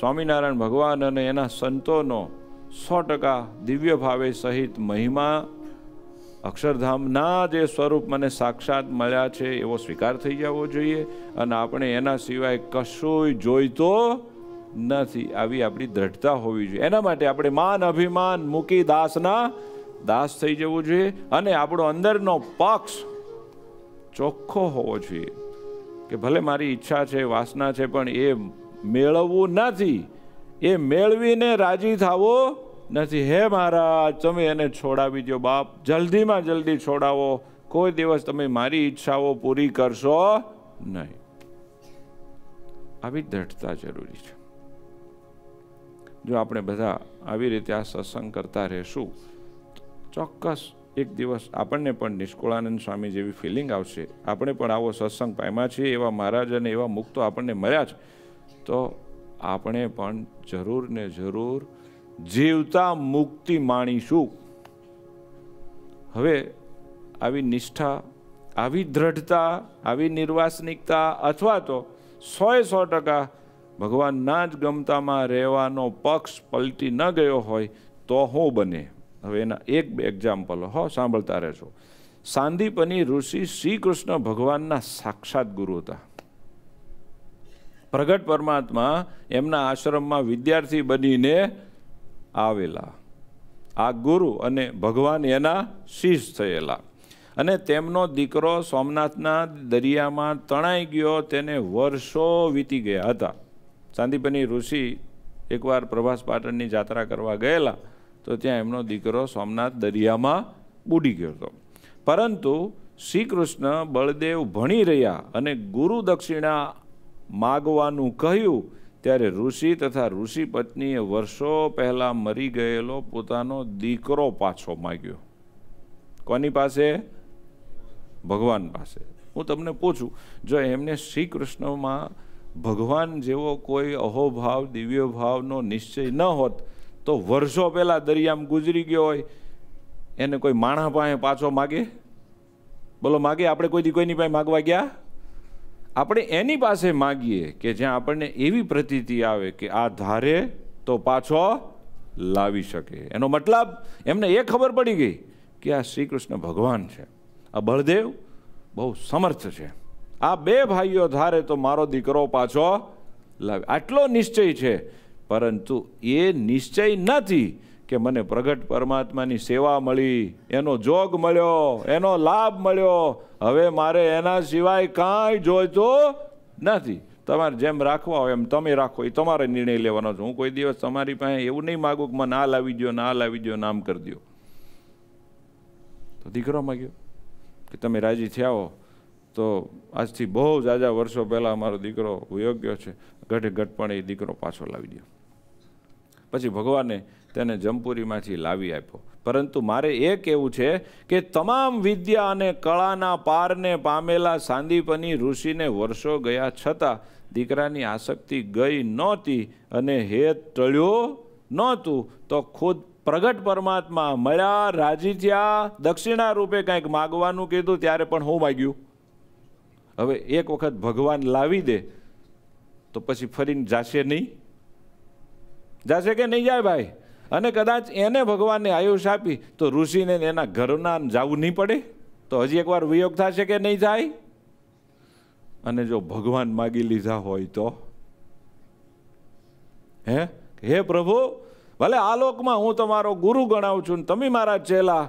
S1: સ્વામિનારાયણ ભગવાન અને એના સંતોનો સો ટકા દિવ્ય ભાવે સહિત મહિમા અક્ષરધામના જે સ્વરૂપ મને સાક્ષાત મળ્યા છે, એવો સ્વીકાર થઈ જવો જોઈએ અને આપણે એના સિવાય કશું જોઈતો નથી. આવી આપણી દ્રઢતા હોવી જોઈએ. એના માટે આપણે માન અભિમાન મૂકી દાસના દાસ થઈ જવું જોઈએ અને આપણો અંદરનો પક્ષ ચોખ્ખો હોવો જોઈએ. કે ભલે મારી ઈચ્છા છે, વાસના છે, પણ એ મેળવવું નથી. એ મેળવીને રાજી થવો નથી. હે મહારાજ, તમે એને છોડાવી દો બાપ. જલ્દીમાં જલ્દી છોડાવો. કોઈ દિવસ તમે મારી ઈચ્છાઓ પૂરી કરશો નહીં. આવી દ્રઢતા જરૂરી છે. જો આપણે બધા આવી રીતે આ સત્સંગ કરતા રહેશું, ચોક્કસ એક દિવસ આપણને પણ નિષ્કુળાનંદ સ્વામી જેવી ફિલિંગ આવશે. આપણે પણ આવો સત્સંગ પામ્યા છીએ, એવા મહારાજ અને એવા મુક્તો આપણને મળ્યા છે. તો આપણે પણ જરૂર ને જરૂર જીવતા મુક્તિ માણીશું. હવે આવી નિષ્ઠા, આવી દ્રઢતા, આવી નિર્વાસનિકતા અથવા તો સોએ સો ટકા ભગવાનના જ ગમતામાં રહેવાનો પક્ષ પલટી ન ગયો હોય તો હું બને. હવે એના એક બે એક્ઝામ્પલ હો, સાંભળતા રહેશો સાંદીપની ઋષિ શ્રી કૃષ્ણ ભગવાનના સાક્ષાત ગુરુ હતા. પ્રગટ પરમાત્મા એમના આશ્રમમાં વિદ્યાર્થી બનીને આવેલા. આ ગુરુ અને ભગવાન એના શિષ્ય થયેલા. અને તેમનો દીકરો સોમનાથના દરિયામાં તણાઈ ગયો, તેને વર્ષો વીતી ગયા હતા. ચાંદીપની ઋષિ એકવાર પ્રભાસ પાટણની જાત્રા કરવા ગયેલા, તો ત્યાં એમનો દીકરો સોમનાથ દરિયામાં બુડી ગયો હતો. પરંતુ શ્રી કૃષ્ણ બળદેવ ભણી રહ્યા અને ગુરુ દક્ષિણા માગવાનું કહ્યું ત્યારે ઋષિ તથા ઋષિ પત્નીએ વર્ષો પહેલાં મરી ગયેલો પોતાનો દીકરો પાછો માગ્યો. કોની પાસે? ભગવાન પાસે. હું તમને પૂછું, જો એમને શ્રી કૃષ્ણમાં ભગવાન જેવો કોઈ અહોભાવ દિવ્ય ભાવનો નિશ્ચય ન હોત, તો વર્ષો પહેલાં દરિયામાં ગુજરી ગયો હોય, એને કોઈ માણા પાસે પાછો માગે? બોલો, માગે? આપણે કોઈ દી કોઈની પાસે માગવા ગયા? આપણે એની પાસે માગીએ કે જ્યાં આપણને એવી પ્રતીતિ આવે કે આ ધારે તો પાછો લાવી શકે. એનો મતલબ એમને એ ખબર પડી ગઈ કે આ શ્રી કૃષ્ણ ભગવાન છે. આ બળદેવ બહુ સમર્થ છે. આ બે ભાઈઓ ધારે તો મારો દીકરો પાછો લાવે. આટલો નિશ્ચય છે, પરંતુ એ નિશ્ચય નથી કે મને પ્રગટ પરમાત્માની સેવા મળી, એનો જોગ મળ્યો, એનો લાભ મળ્યો. હવે મારે એના સિવાય કાંઈ જોઈતો નથી. તમારે જેમ રાખવા હોય એમ તમે રાખો, એ તમારે નિર્ણય લેવાનો છે. હું કોઈ દિવસ તમારી પાસે એવું નહીં માગું કે મને આ લાવી દો ના લાવી દો નામ કરી દો તો દીકરો માગ્યો કે તમે રાજી થયા તો આજથી બહુ જાજા વર્ષો પહેલાં મારો દીકરો યોગ્ય છે. ઘટે ઘટ પણ એ દીકરો પાછો લાવી દો પછી ભગવાને તેને જમપુરીમાંથી લાવી આપ્યો. પરંતુ મારે એ કહેવું છે કે તમામ વિદ્યા અને કળાના પારને પામેલા સાંદીપની ઋષિને વર્ષો ગયા છતાં દીકરાની આસક્તિ ગઈ નહોતી અને હેત ટળ્યો નહોતું, તો ખુદ પ્રગટ પરમાત્મા મળ્યા રાજી થયા દક્ષિણા રૂપે કંઈક માગવાનું કીધું ત્યારે પણ હું માગ્યું. હવે એક વખત ભગવાન લાવી દે, તો પછી ફરીને જાશે નહીં? જાશે કે નહીં જાય ભાઈ? અને કદાચ એને ભગવાનને આયુષ આપી, તો ઋષિને એના ઘરના જવું નહીં પડે? તો હજી એકવાર વિયોગ થશે કે નહીં થાય? અને જો ભગવાન માગી લીધા હોય તો? હે? હે પ્રભુ, ભલે આ લોકમાં હું તમારો ગુરુ ગણાવું છું ને તમે મારા ચેલા,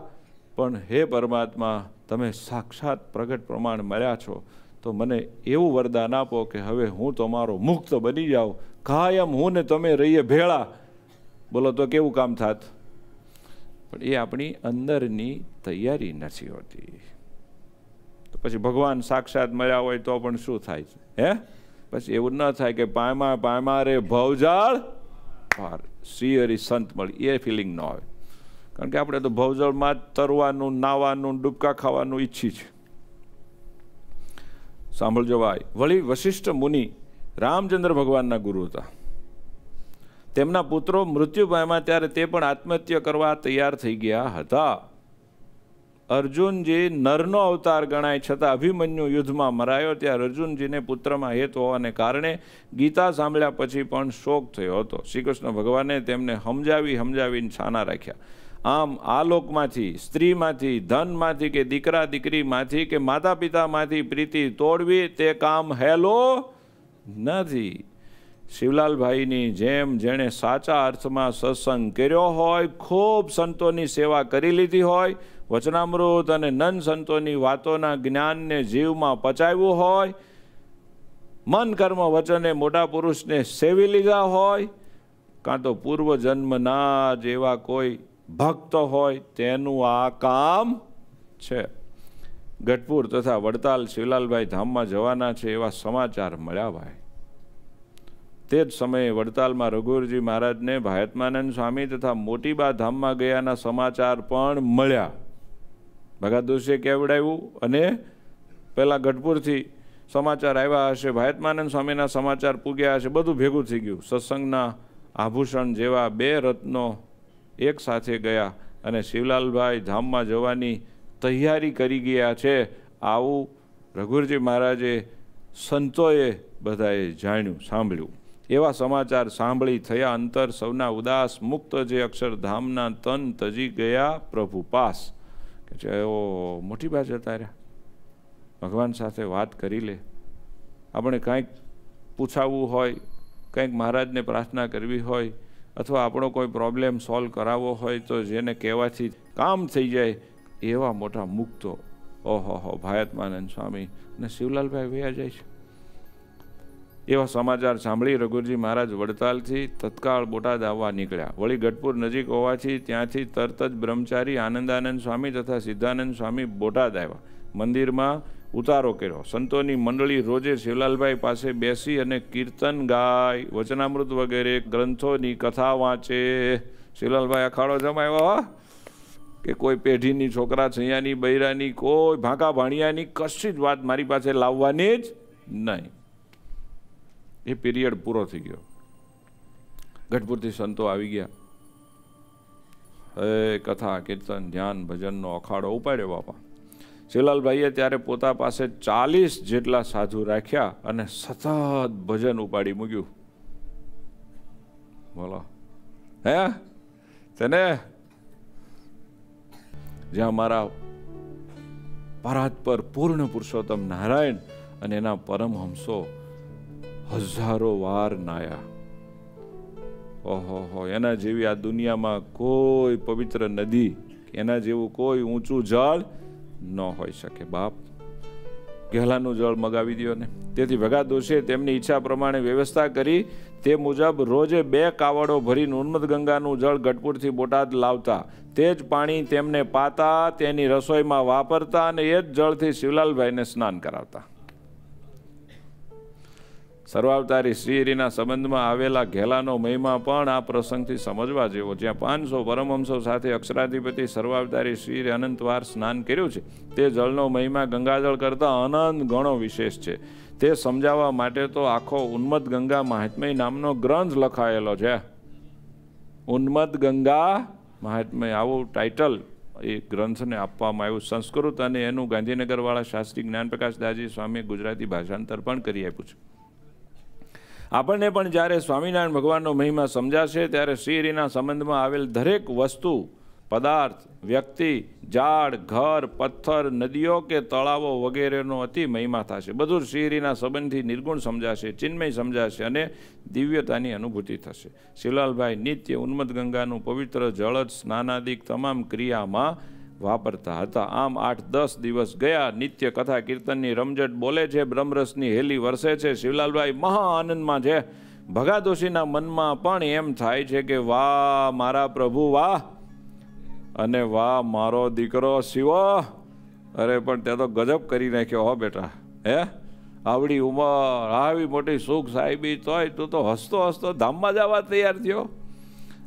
S1: પણ હે પરમાત્મા, તમે સાક્ષાત પ્રગટ પ્રમાણ મળ્યા છો, તો મને એવું વરદાન આપો કે હવે હું તમારો મુક્ત બની જાઉં. કાયમ હું ને તમે રહીએ ભેળા. બોલો તો કેવું કામ થાત? પણ એ આપણી અંદરની તૈયારી નથી હોતી. તો પછી ભગવાન સાક્ષાત મળ્યા હોય તો પણ શું થાય છે? હે? પછી એવું ન થાય કે પાયમા પાયમા રે ભવજાળ, પાર શ્રી સંત મળી. એ ફિલિંગ ન આવે કારણ કે આપણે તો ભવજળમાં જ તરવાનું, નાવાનું, ડૂબકા ખાવાનું ઈચ્છી છે. સાંભળજો ભાઈ. વળી વશિષ્ઠ મુનિ રામચંદ્ર ભગવાનના ગુરુ હતા. તેમના પુત્રો મૃત્યુ પામ્યા ત્યારે તે પણ આત્મહત્યા કરવા તૈયાર થઈ ગયા હતા. અર્જુનજી નરનો અવતાર ગણાય છતાં અભિમન્યુ યુદ્ધમાં મરાયો ત્યારે અર્જુનજીને પુત્રમાં હેત હોવાને કારણે ગીતા સાંભળ્યા પછી પણ શોક થયો હતો. શ્રીકૃષ્ણ ભગવાને તેમને સમજાવી સમજાવીને છાના રાખ્યા. આમ આ લોકમાંથી, સ્ત્રીમાંથી, ધનમાંથી કે દીકરા દીકરીમાંથી કે માતા પિતામાંથી પ્રીતિ તોડવી તે કામ હેલો નથી. શિવલાલભાઈની જેમ જેણે સાચા અર્થમાં સત્સંગ કર્યો હોય, ખૂબ સંતોની સેવા કરી લીધી હોય, વચનામૃત અને નન સંતોની વાતોના જ્ઞાનને જીવમાં પચાવ્યું હોય, મન કર્મ વચને મોટા પુરુષને સેવી લીધા હોય, કાં તો પૂર્વજન્મના જ એવા કોઈ ભક્ત હોય, તેનું આ કામ છે. ગઢપુર તથા વડતાલ શિવલાલભાઈ ધામમાં જવાના છે એવા સમાચાર મળ્યા ભાઈ. તે જ સમયે વડતાલમાં રઘુવરજી મહારાજને ભાયતમાનંદ સ્વામી તથા મોટીબા ધામમાં ગયાના સમાચાર પણ મળ્યા. ભગાદોષે કેવડાવ્યું અને પહેલાં ગઢપુરથી સમાચાર આવ્યા હશે, ભાયતમાનંદ સ્વામીના સમાચાર પૂગ્યા હશે, બધું ભેગું થઈ ગયું. સત્સંગના આભૂષણ જેવા બે રત્નો એક સાથે ગયા અને શિવલાલભાઈ ધામમાં જવાની તૈયારી કરી ગયા છે. આવું રઘુરજી મહારાજે સંતોએ બધાએ જાણ્યું, સાંભળ્યું. એવા સમાચાર સાંભળી થયા અંતર સૌના ઉદાસ, મુક્ત જે અક્ષરધામના તન તજી ગયા પ્રભુ પાસ. કે છે એવો મોટી બા જતા રહ્યા ભગવાન સાથે વાત કરી લે. આપણે કાંઈક પૂછાવવું હોય, કંઈક મહારાજને પ્રાર્થના કરવી હોય, અથવા આપણો કોઈ પ્રોબ્લેમ સોલ્વ કરાવવો હોય, તો જેને કહેવાથી કામ થઈ જાય, એવા મોટા મુક્તો. ઓહો હો ભાયતમાનંદ સ્વામી અને શિવલાલભાઈ વયા જાય છે. એવા સમાચાર સાંભળી રઘુજી મહારાજ વડતાલથી તત્કાળ બોટાદ આવવા નીકળ્યા. વળી ગઢપુર નજીક હોવાથી ત્યાંથી તરત જ બ્રહ્મચારી આનંદાનંદ સ્વામી તથા સિદ્ધાનંદ સ્વામી બોટાદ આવ્યા. મંદિરમાં ઉતારો કર્યો. સંતોની મંડળી રોજે શિવલાલભાઈ પાસે બેસી અને કીર્તન ગાય, વચનામૃત વગેરે ગ્રંથોની કથા વાંચે. શિવલાલભાઈ અખાડો જમાયો કે કોઈ પેઢીની છોકરા છૈયાની બૈરાની, કોઈ ભાંકા ભાણિયાની કશી જ વાત મારી પાસે લાવવાની જ નહીં. એ પીરિયડ પૂરો થઈ ગયો. ગઢપુરથી સંતો આવી ગયા. હે કથા, કીર્તન, ધ્યાન, ભજનનો અખાડો ઉપાડ્યો બાપા. શિલાલભાઈએ ત્યારે પોતા પાસે ચાલીસ જેટલા સાધુ રાખ્યા અને સતત ભજન ઉપાડી મૂક્યું. બોલો. હે? તને? જ્યાં મારા પરાત પર પૂર્ણ પુરુષોત્તમ નારાયણ અને એના પરમહંસો હજારો વાર નાયા. ઓહો એના જેવી આ દુનિયામાં કોઈ પવિત્ર નદી, એના જેવું કોઈ ઊંચું જળ ન હોઈ શકે. બાપ, ગહેલાનું જળ મગાવી દો ને. તેથી ભગા દોષે તેમની ઈચ્છા પ્રમાણે વ્યવસ્થા કરી તે મુજબ રોજે બે કાવડો ભરીને ઉન્મદ ગંગાનું જળ ગઢપુરથી બોટાદ લાવતા. તે જ પાણી તેમને પાતા, તેની રસોઈમાં વાપરતા અને એ જ જળથી શિવલાલભાઈને સ્નાન કરાવતા. સર્વાવતારી શ્રીહરિના સંબંધમાં આવેલા ઘેલાનો મહિમા પણ આ પ્રસંગથી સમજવા જેવો જ્યાં પાંચસો પરમહંસો સાથે અક્ષરાધિપતિ સર્વાવતારી શ્રી અનંતવાર સ્નાન કર્યું છે, તે જળનો મહિમા ગંગાજળ કરતાં અનંત ગણો વિશેષ છે. તે સમજાવવા માટે તો આખો ઉન્મત ગંગા મહાત્મય નામનો ગ્રંથ લખાયેલો છે. ઉન્મત ગંગા મહાત્મય, આવું ટાઇટલ એ ગ્રંથને આપવામાં આવ્યું. સંસ્કૃત અને એનું ગાંધીનગરવાળા શાસ્ત્રી જ્ઞાનપ્રકાશ દાજી સ્વામીએ ગુજરાતી ભાષાંતર પણ કરી આપ્યું છે. આપણને પણ જ્યારે સ્વામિનારાયણ ભગવાનનો મહિમા સમજાશે, ત્યારે શ્રીહરિના સંબંધમાં આવેલ દરેક વસ્તુ, પદાર્થ, વ્યક્તિ, ઝાડ, ઘર, પથ્થર, નદીઓ કે તળાવો વગેરેનો અતિ મહિમા થશે. બધું શિહરીના સંબંધથી નિર્ગુણ સમજાશે, ચિન્મય સમજાશે અને દિવ્યતાની અનુભૂતિ થશે. શિલાલભાઈ નિત્ય ઉન્મદ ગંગાનું પવિત્ર જળ સ્નાનાદિક તમામ ક્રિયામાં વાપરતા હતા. આમ આઠ દસ દિવસ ગયા, નિત્ય કથા કીર્તનની રમઝટ બોલે છે, બ્રહ્મરસની હેલી વરસે છે. શિવલાલભાઈ મહા આનંદમાં છે. ભગાદોશીના મનમાં પણ એમ થાય છે કે, વાહ, મારા પ્રભુ, વાહ! અને વાહ, મારો દીકરો શિવો! અરે, પણ તે તો ગજબ કરી નાખ્યો હો બેટા. હે? આવડી ઉંમર, આવી મોટી સુખ સાહેબી તોય તું તો હસતો હસતો ધામમાં જવા તૈયાર થયો.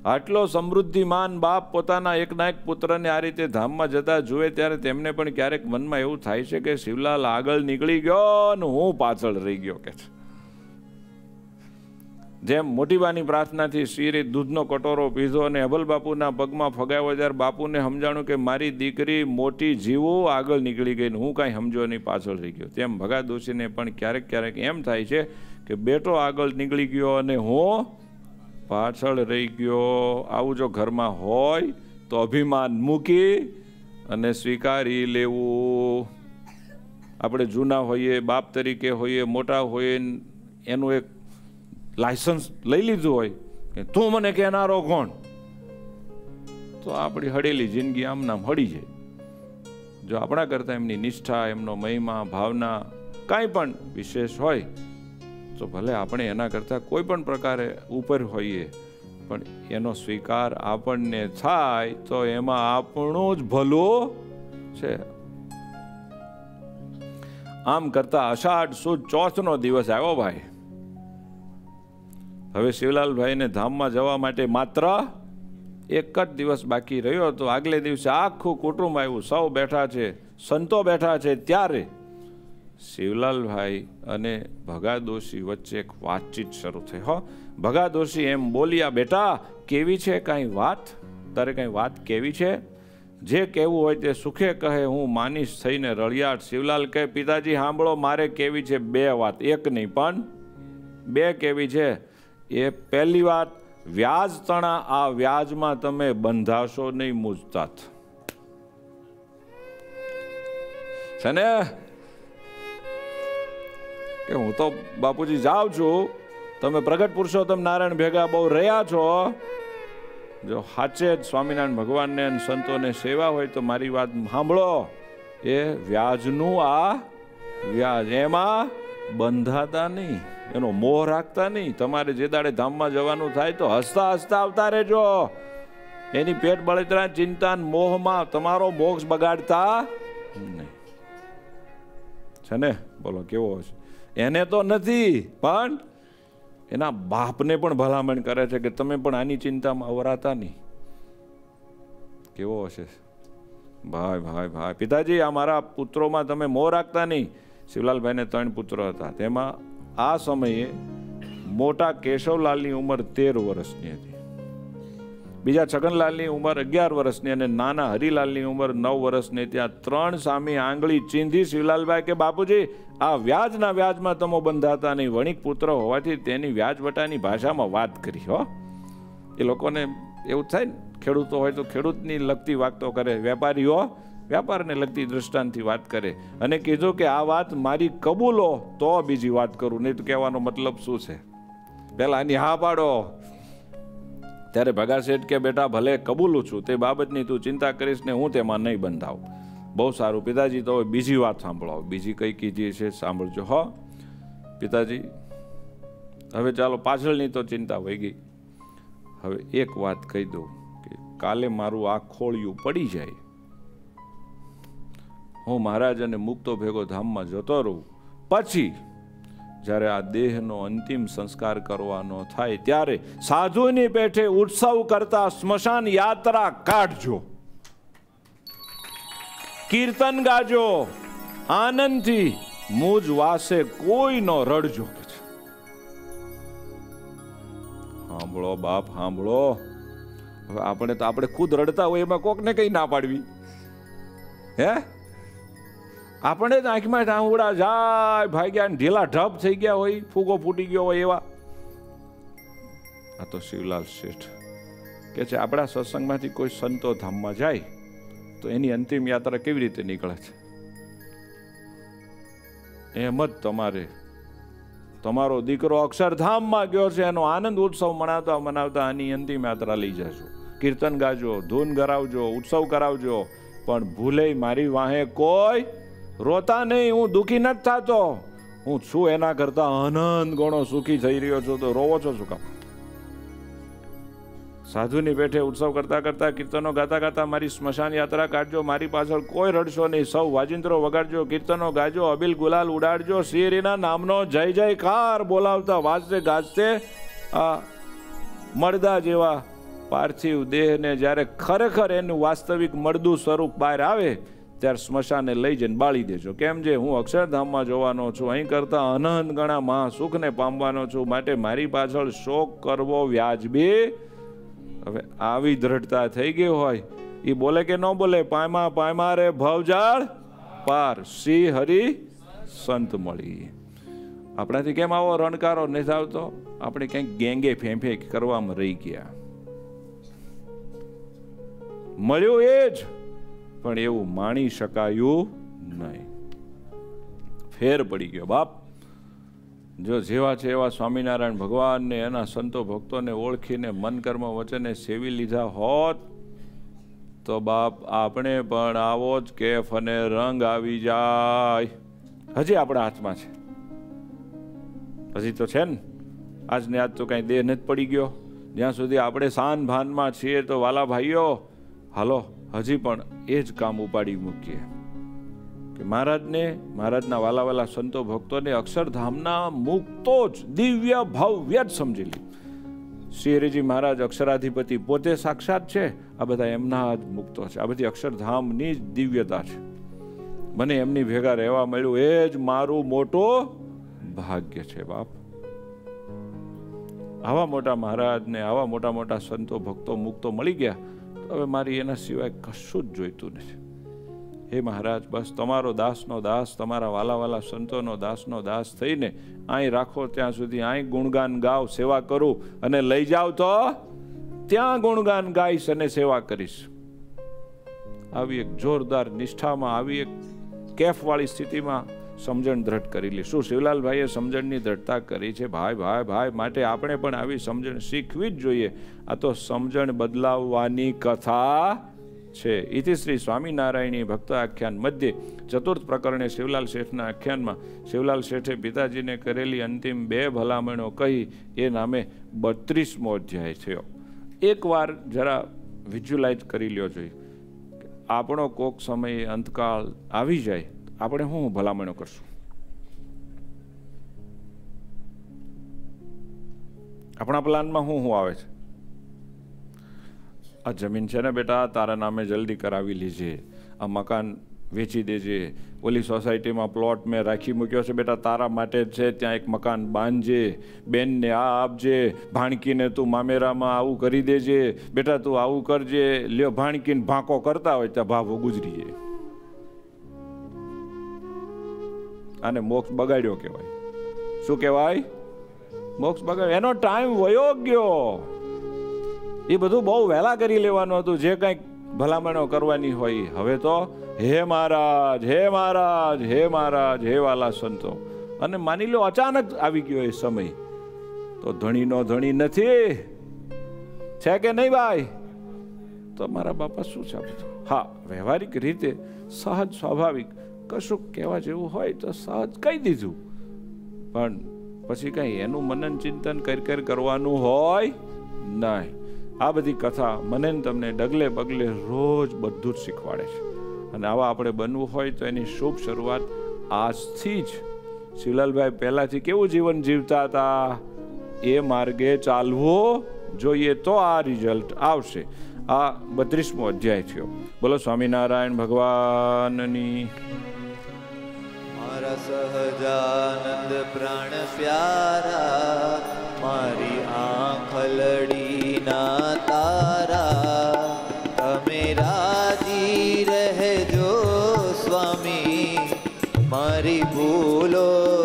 S1: આટલો સમૃદ્ધિમાન બાપ પોતાના એકના એક પુત્રને આ રીતે ધામમાં જતા જુએ ત્યારે તેમને પણ ક્યારેક મનમાં એવું થાય છે કે શિવલાલ આગળ નીકળી ગયો ને હું પાછળ રહી ગયો કે જેમ મોટીબાની પ્રાર્થનાથી શિરે દૂધનો કટોરો પીધો અને અભલ બાપુના પગમાં ફગાવ્યો ત્યારે બાપુને સમજાણું કે મારી દીકરી મોટી જીવો આગળ નીકળી ગઈ ને હું કાંઈ સમજો નહીં, પાછળ રહી ગયો. તેમ ભગા દોશીને પણ ક્યારેક ક્યારેક એમ થાય છે કે બેટો આગળ નીકળી ગયો અને હું પાછળ રહી ગયો. આવું જો ઘરમાં હોય તો અભિમાન મૂકી અને સ્વીકારી લેવું. આપણે જૂના હોઈએ, બાપ તરીકે હોઈએ, મોટા હોઈએ, એનું એક લાયસન્સ લઈ લીધું હોય કે તું મને કહેનારો કોણ? તો આપણી હળેલી જિંદગી આમ નામ હળી જાય. જો આપણા કરતાં એમની નિષ્ઠા, એમનો મહિમા, ભાવના કાંઈ પણ વિશેષ હોય તો ભલે આપણે એના કરતાં કોઈ પણ પ્રકારે ઉપર હોઈએ, પણ એનો સ્વીકાર આપણને થાય તો એમાં આપણું જ ભલું છે. આમ કરતા અષાઢ સુદ ચોથનો દિવસ આવ્યો ભાઈ. હવે શિવલાલભાઈને ધામમાં જવા માટે માત્ર એક જ દિવસ બાકી રહ્યો હતો આગલે દિવસે આખું કુટુંબ આવ્યું. સૌ બેઠા છે, સંતો બેઠા છે ત્યારે શિવલાલભાઈ અને ભગા દોશી વચ્ચે એક વાતચીત શરૂ થઈ. હો, ભગા દોશી એમ બોલ્યા, બેટા, કેવી છે કાંઈ વાત? તારે કાંઈ વાત કેવી છે? જે કહેવું હોય તે સુખે કહે, હું માનીશ થઈને રળિયાટ શિવલાલ કહે, પિતાજી, સાંભળો, મારે કેવી છે બે વાત. એક નહીં, પણ બે કેવી છે? એ પહેલી વાત, વ્યાજ તણા આ વ્યાજમાં તમે બંધાશો નહીં મુજતાત. છે ને? કે હું તો બાપુજી જાઉં છું. તમે પ્રગટ પુરુષોત્તમ નારાયણ ભેગા બહુ રહ્યા છો. જો સાચે જ સ્વામિનારાયણ ભગવાનને અને સંતોને સેવા હોય તો મારી વાત સાંભળો. એ વ્યાજનું આ વ્યાજ. એમાં બંધાતા નહીં. એનો મોહ રાખતા નહીં. તમારે જે દાડે ધામમાં જવાનું થાય તો હસતા હસતા આવતા રહેજો. એની પેટ બળતરા ચિંતા મોહમાં તમારો મોક્ષ બગાડતા નહીં. છે ને? બોલો, કેવો હશે? એને તો નથી, પણ એના બાપને પણ ભલામણ કરે છે કે તમે પણ આની ચિંતામાં અવરાતા નહીં. કેવો હશે? ભાઈ ભાઈ ભાઈ, પિતાજી, આ મારા પુત્રોમાં તમે મોહ રાખતા નહીં. શિવલાલભાઈને ત્રણ પુત્રો હતા. તેમાં આ સમયે મોટા કેશવલાલની ઉંમર તેર વર્ષની હતી. બીજા છગનલાલની ઉંમર અગિયાર વર્ષની અને નાના હરિલાલની ઉંમર નવ વર્ષની. ત્યાં ત્રણ સામી આંગળી ચીંધી શિવલાલભાઈ કે, બાપુજી, આ વ્યાજના વ્યાજમાં તમો બંધાતા નહીં વણિક પુત્ર હોવાથી તેની વ્યાજવટાની ભાષામાં વાત કરી, હો. એ લોકોને એવું થાય ને, ખેડૂતો હોય તો ખેડૂતની લગતી વાતો કરે વેપારીઓ વ્યાપારને લગતી દૃષ્ટાંતથી વાત કરે. અને કીધું કે, આ વાત મારી કબૂલો, તો બીજી વાત કરું. નહીં તો કહેવાનો મતલબ શું છે? પહેલાં આની હા પાડો. ત્યારે ભગા શેઠ કે, બેટા, ભલે કબૂલું છું, તે બાબતની તું ચિંતા કરીશ ને હું તેમાં નહીં બંધાવ. બહુ સારું. પિતાજી, તો બીજી વાત સાંભળો. બીજી કઈ કીધી છે, સાંભળજો, હો. પિતાજી, હવે ચાલો, પાછળની તો ચિંતા વહી ગઈ. હવે એક વાત કહી દઉં કે, કાલે મારું આ ખોળિયું પડી જાય. હું મહારાજ અને મુક્તો ભેગો ધામમાં જતો રહું. પછી જ્યારે આ દેહનો અંતિમ સંસ્કાર કરવાનો થાય ત્યારે સાધુની પેઠે ઉત્સવ કરતા સ્મશાન યાત્રા કાઢજો. કીર્તન ગાજો. આનંદથી મૂજ વાસે કોઈનો રડજો સાંભળો બાપ સાંભળો આપણે તો આપણે ખુદ રડતા હોય એમાં કોકને કઈ ના પાડવી. હે? આપણે જ આંખમાં ટાંગુડા જાય. ભાગ્યા ઢીલા ઢપ થઈ ગયા હોય, ફૂગો ફૂટી ગયો હોય એવા. આ તો શિવલાલ શેઠ કે છે, આપણા સત્સંગમાંથી કોઈ સંતો ધામમાં જાય, તો એની અંતિમ યાત્રા કેવી રીતે નીકળે છે? એમ જ તમારે, તમારો દીકરો અક્ષરધામમાં ગયો છે, એનો આનંદ ઉત્સવ મનાવતા મનાવતા આની અંતિમ યાત્રા લઈ જશો કીર્તન ગાજો, ધૂન કરાવજો ઉત્સવ કરાવજો, પણ ભૂલે મારી વાહે કોઈ રોતા નહીં, હું દુઃખી નથી થતો. હું છું એના કરતા આનંદ ગણો સુખી થઈ રહ્યો છું. તો રોવો છો શું કામ? સાધુની પેઠે ઉત્સવ કરતા કરતા કીર્તનો ગાતા ગાતા મારી સ્મશાન યાત્રા કાઢજો. મારી પાછળ કોઈ રડશો નહીં. સૌ વાજિંત્રો વગાડજો, કીર્તનો ગાજો, અબિલ ગુલાલ ઉડાડજો. શિરીના નામનો જય જયકાર બોલાવતા વાજતે ગાજતે આ મળદા જેવા પાર્થિવ દેહને જ્યારે ખરેખર એનું વાસ્તવિક મળદું સ્વરૂપ બહાર આવે ત્યારે સ્મશાને લઈ જઈને બાળી દેજો. કેમ જે હું અક્ષરધામમાં જોવાનો છું, અહીં કરતા અનંત ગણા મહા સુખને પામવાનો છું, માટે મારી પાછળ શોક કરવો વ્યાજબી. હવે આવી દ્રઢતા થઈ ગઈ હોય એ બોલે કે ન બોલે, પાયમા પાયમા રે ભવજાળ. પાર શ્રી હરિ સંત મળી. આપણાથી કેમ આવો રણકારો નથી આવતો? આપણે કંઈક ગેંગે ફેંફે કરવામાં રહી ગયા. મળ્યું એ જ પણ એવું માણી શકાયું નહીં. ફેર પડી ગયો. બાપ, જો જેવા છે એવા સ્વામિનારાયણ ભગવાનને, એના સંતો ભક્તોને ઓળખીને, મન, કર્મ, વચને સેવી લીધા હોત, તો બાપ, આપણે પણ આવો જ કેફ અને રંગ આવી જાય. હજી આપણા હાથમાં છે. હજી તો છે ને. આજને આજ તો કાંઈ દેહ નથી પડી ગયો. જ્યાં સુધી આપણે સાન ભાનમાં છીએ તો વાલા ભાઈઓ, હાલો. હજી પણ એ જ કામ ઉપાડી મૂકીએ. કે મહારાજને, મહારાજના વાલા વાલા સંતો ભક્તોને અક્ષરધામના મુક્તો જ દિવ્ય ભવ્ય જ સમજી લી. શિહરીજી મહારાજ અક્ષરાધિપતિ પોતે સાક્ષાત છે, આ બધા એમના જ મુક્તો છે. આ બધી અક્ષરધામની જ દિવ્યતા છે. મને એમની ભેગા રહેવા મળ્યું એ જ મારું મોટું ભાગ્ય છે, બાપ. આવા મોટા મહારાજને, આવા મોટા મોટા સંતો ભક્તો મુક્તો મળી ગયા. હવે મારી એના સિવાય કશું જ જોઈતું નથી. હે મહારાજ, બસ તમારો દાસનો દાસ, તમારા વાલા સંતોનો દાસનો દાસ થઈને અહીં રાખો ત્યાં સુધી અહીં ગુણગાન ગાવ, સેવા કરું અને લઈ જાવ તો ત્યાં ગુણગાન ગાઈશ અને સેવા કરીશ. આવી એક જોરદાર નિષ્ઠામાં, આવી એક કેફવાળી સ્થિતિમાં સમજણ દ્રઢ કરી લી. શું શિવલાલભાઈએ સમજણની દ્રઢતા કરી છે? ભાઈ ભાઈ ભાઈ, માટે આપણે પણ આવી સમજણ શીખવી જ જોઈએ. આ તો સમજણ બદલાવવાની કથા છે. ઇતિ શ્રી સ્વામિનારાયણી ભક્ત આખ્યાન મધ્યે ચતુર્થ પ્રકરણે શિવલાલ શેઠના આખ્યાનમાં શિવલાલ શેઠે પિતાજીને કરેલી અંતિમ બે ભલામણો કહી એ નામે બત્રીસમો અધ્યાય થયો. એકવાર જરા વિઝ્યુલાઇઝ કરી લ્યો જોઈએ આપણો કોક સમયે અંતકાળ આવી જાય. આપણે શું ભલામણો કરશું? આપણા પ્લાનમાં શું શું આવે છે? આ જમીન છે ને બેટા, તારા નામે જલ્દી કરાવી લીજે. આ મકાન વેચી દેજે. ઓલી સોસાયટીમાં પ્લોટ મેં રાખી મૂક્યો છે બેટા, તારા માટે જ છે. ત્યાં એક મકાન બાંધજે. બેનને આ આપજે. ભાણકીને તું મામેરામાં આવું કરી દેજે. બેટા, તું આવું કરજે. લ્યો, ભાણકીને ભાંકો કરતા હોય ત્યાં ભાવો ગુજરી જાય આને મોક્ષ બગાડ્યો કહેવાય. શું કહેવાય? મોક્ષ બગાડ્યો એનો ટાઈમ વયો ગયો. એ બધું બહુ વહેલા કરી લેવાનું હતું. જે કંઈક ભલામણો કરવાની હોય. હવે તો, હે મહારાજ હે મહારાજ હે મહારાજ, હે વાલા સંતો. અને માની લો, અચાનક આવી ગયો એ સમય. તો ધણીનો ધણી નથી. છે કે નહીં ભાઈ? તો મારા બાપા શું છે હા, વ્યવહારિક રીતે સહજ સ્વાભાવિક કશું કહેવા જેવું હોય તો સહજ કહી દીધું. પણ પછી કંઈ એનું મનન ચિંતન કરી કરી કરવાનું હોય નહીં. આ બધી કથા મને તમને ડગલે પગલે રોજ બધું જ શીખવાડે છે. અને આવા આપણે બનવું હોય તો એની શુભ શરૂઆત આજથી જ. શિલાલભાઈ પહેલાંથી કેવું જીવન જીવતા હતા? એ માર્ગે ચાલવું જોઈએ તો આ રિઝલ્ટ આવશે. આ બત્રીસમો અધ્યાય થયો. બોલો સ્વામિનારાયણ ભગવાનની.
S3: સહજાનંદ પ્રાણ પ્યારા મારી આંખલડીના તારા. તમે રાજી રહેજો સ્વામી મારી ભૂલો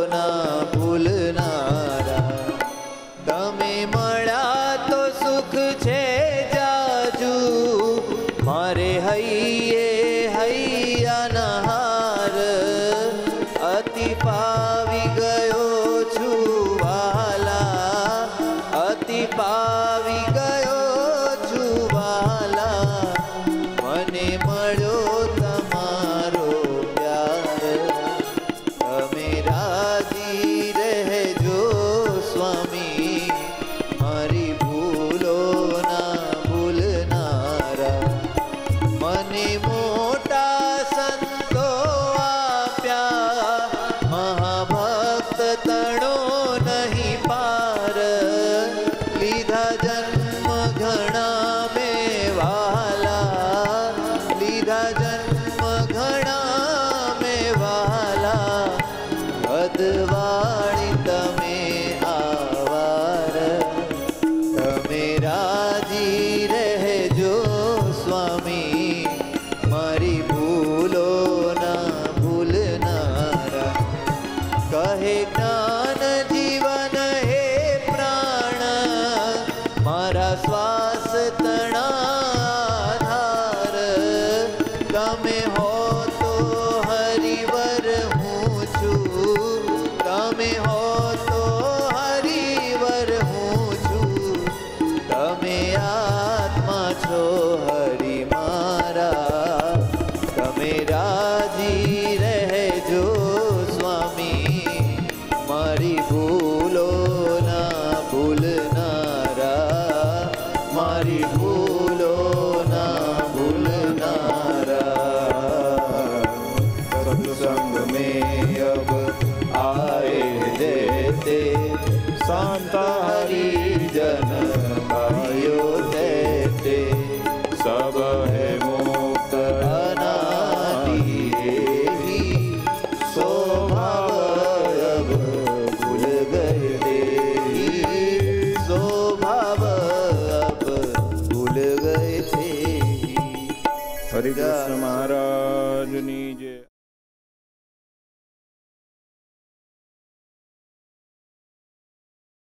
S3: વાલા લીધા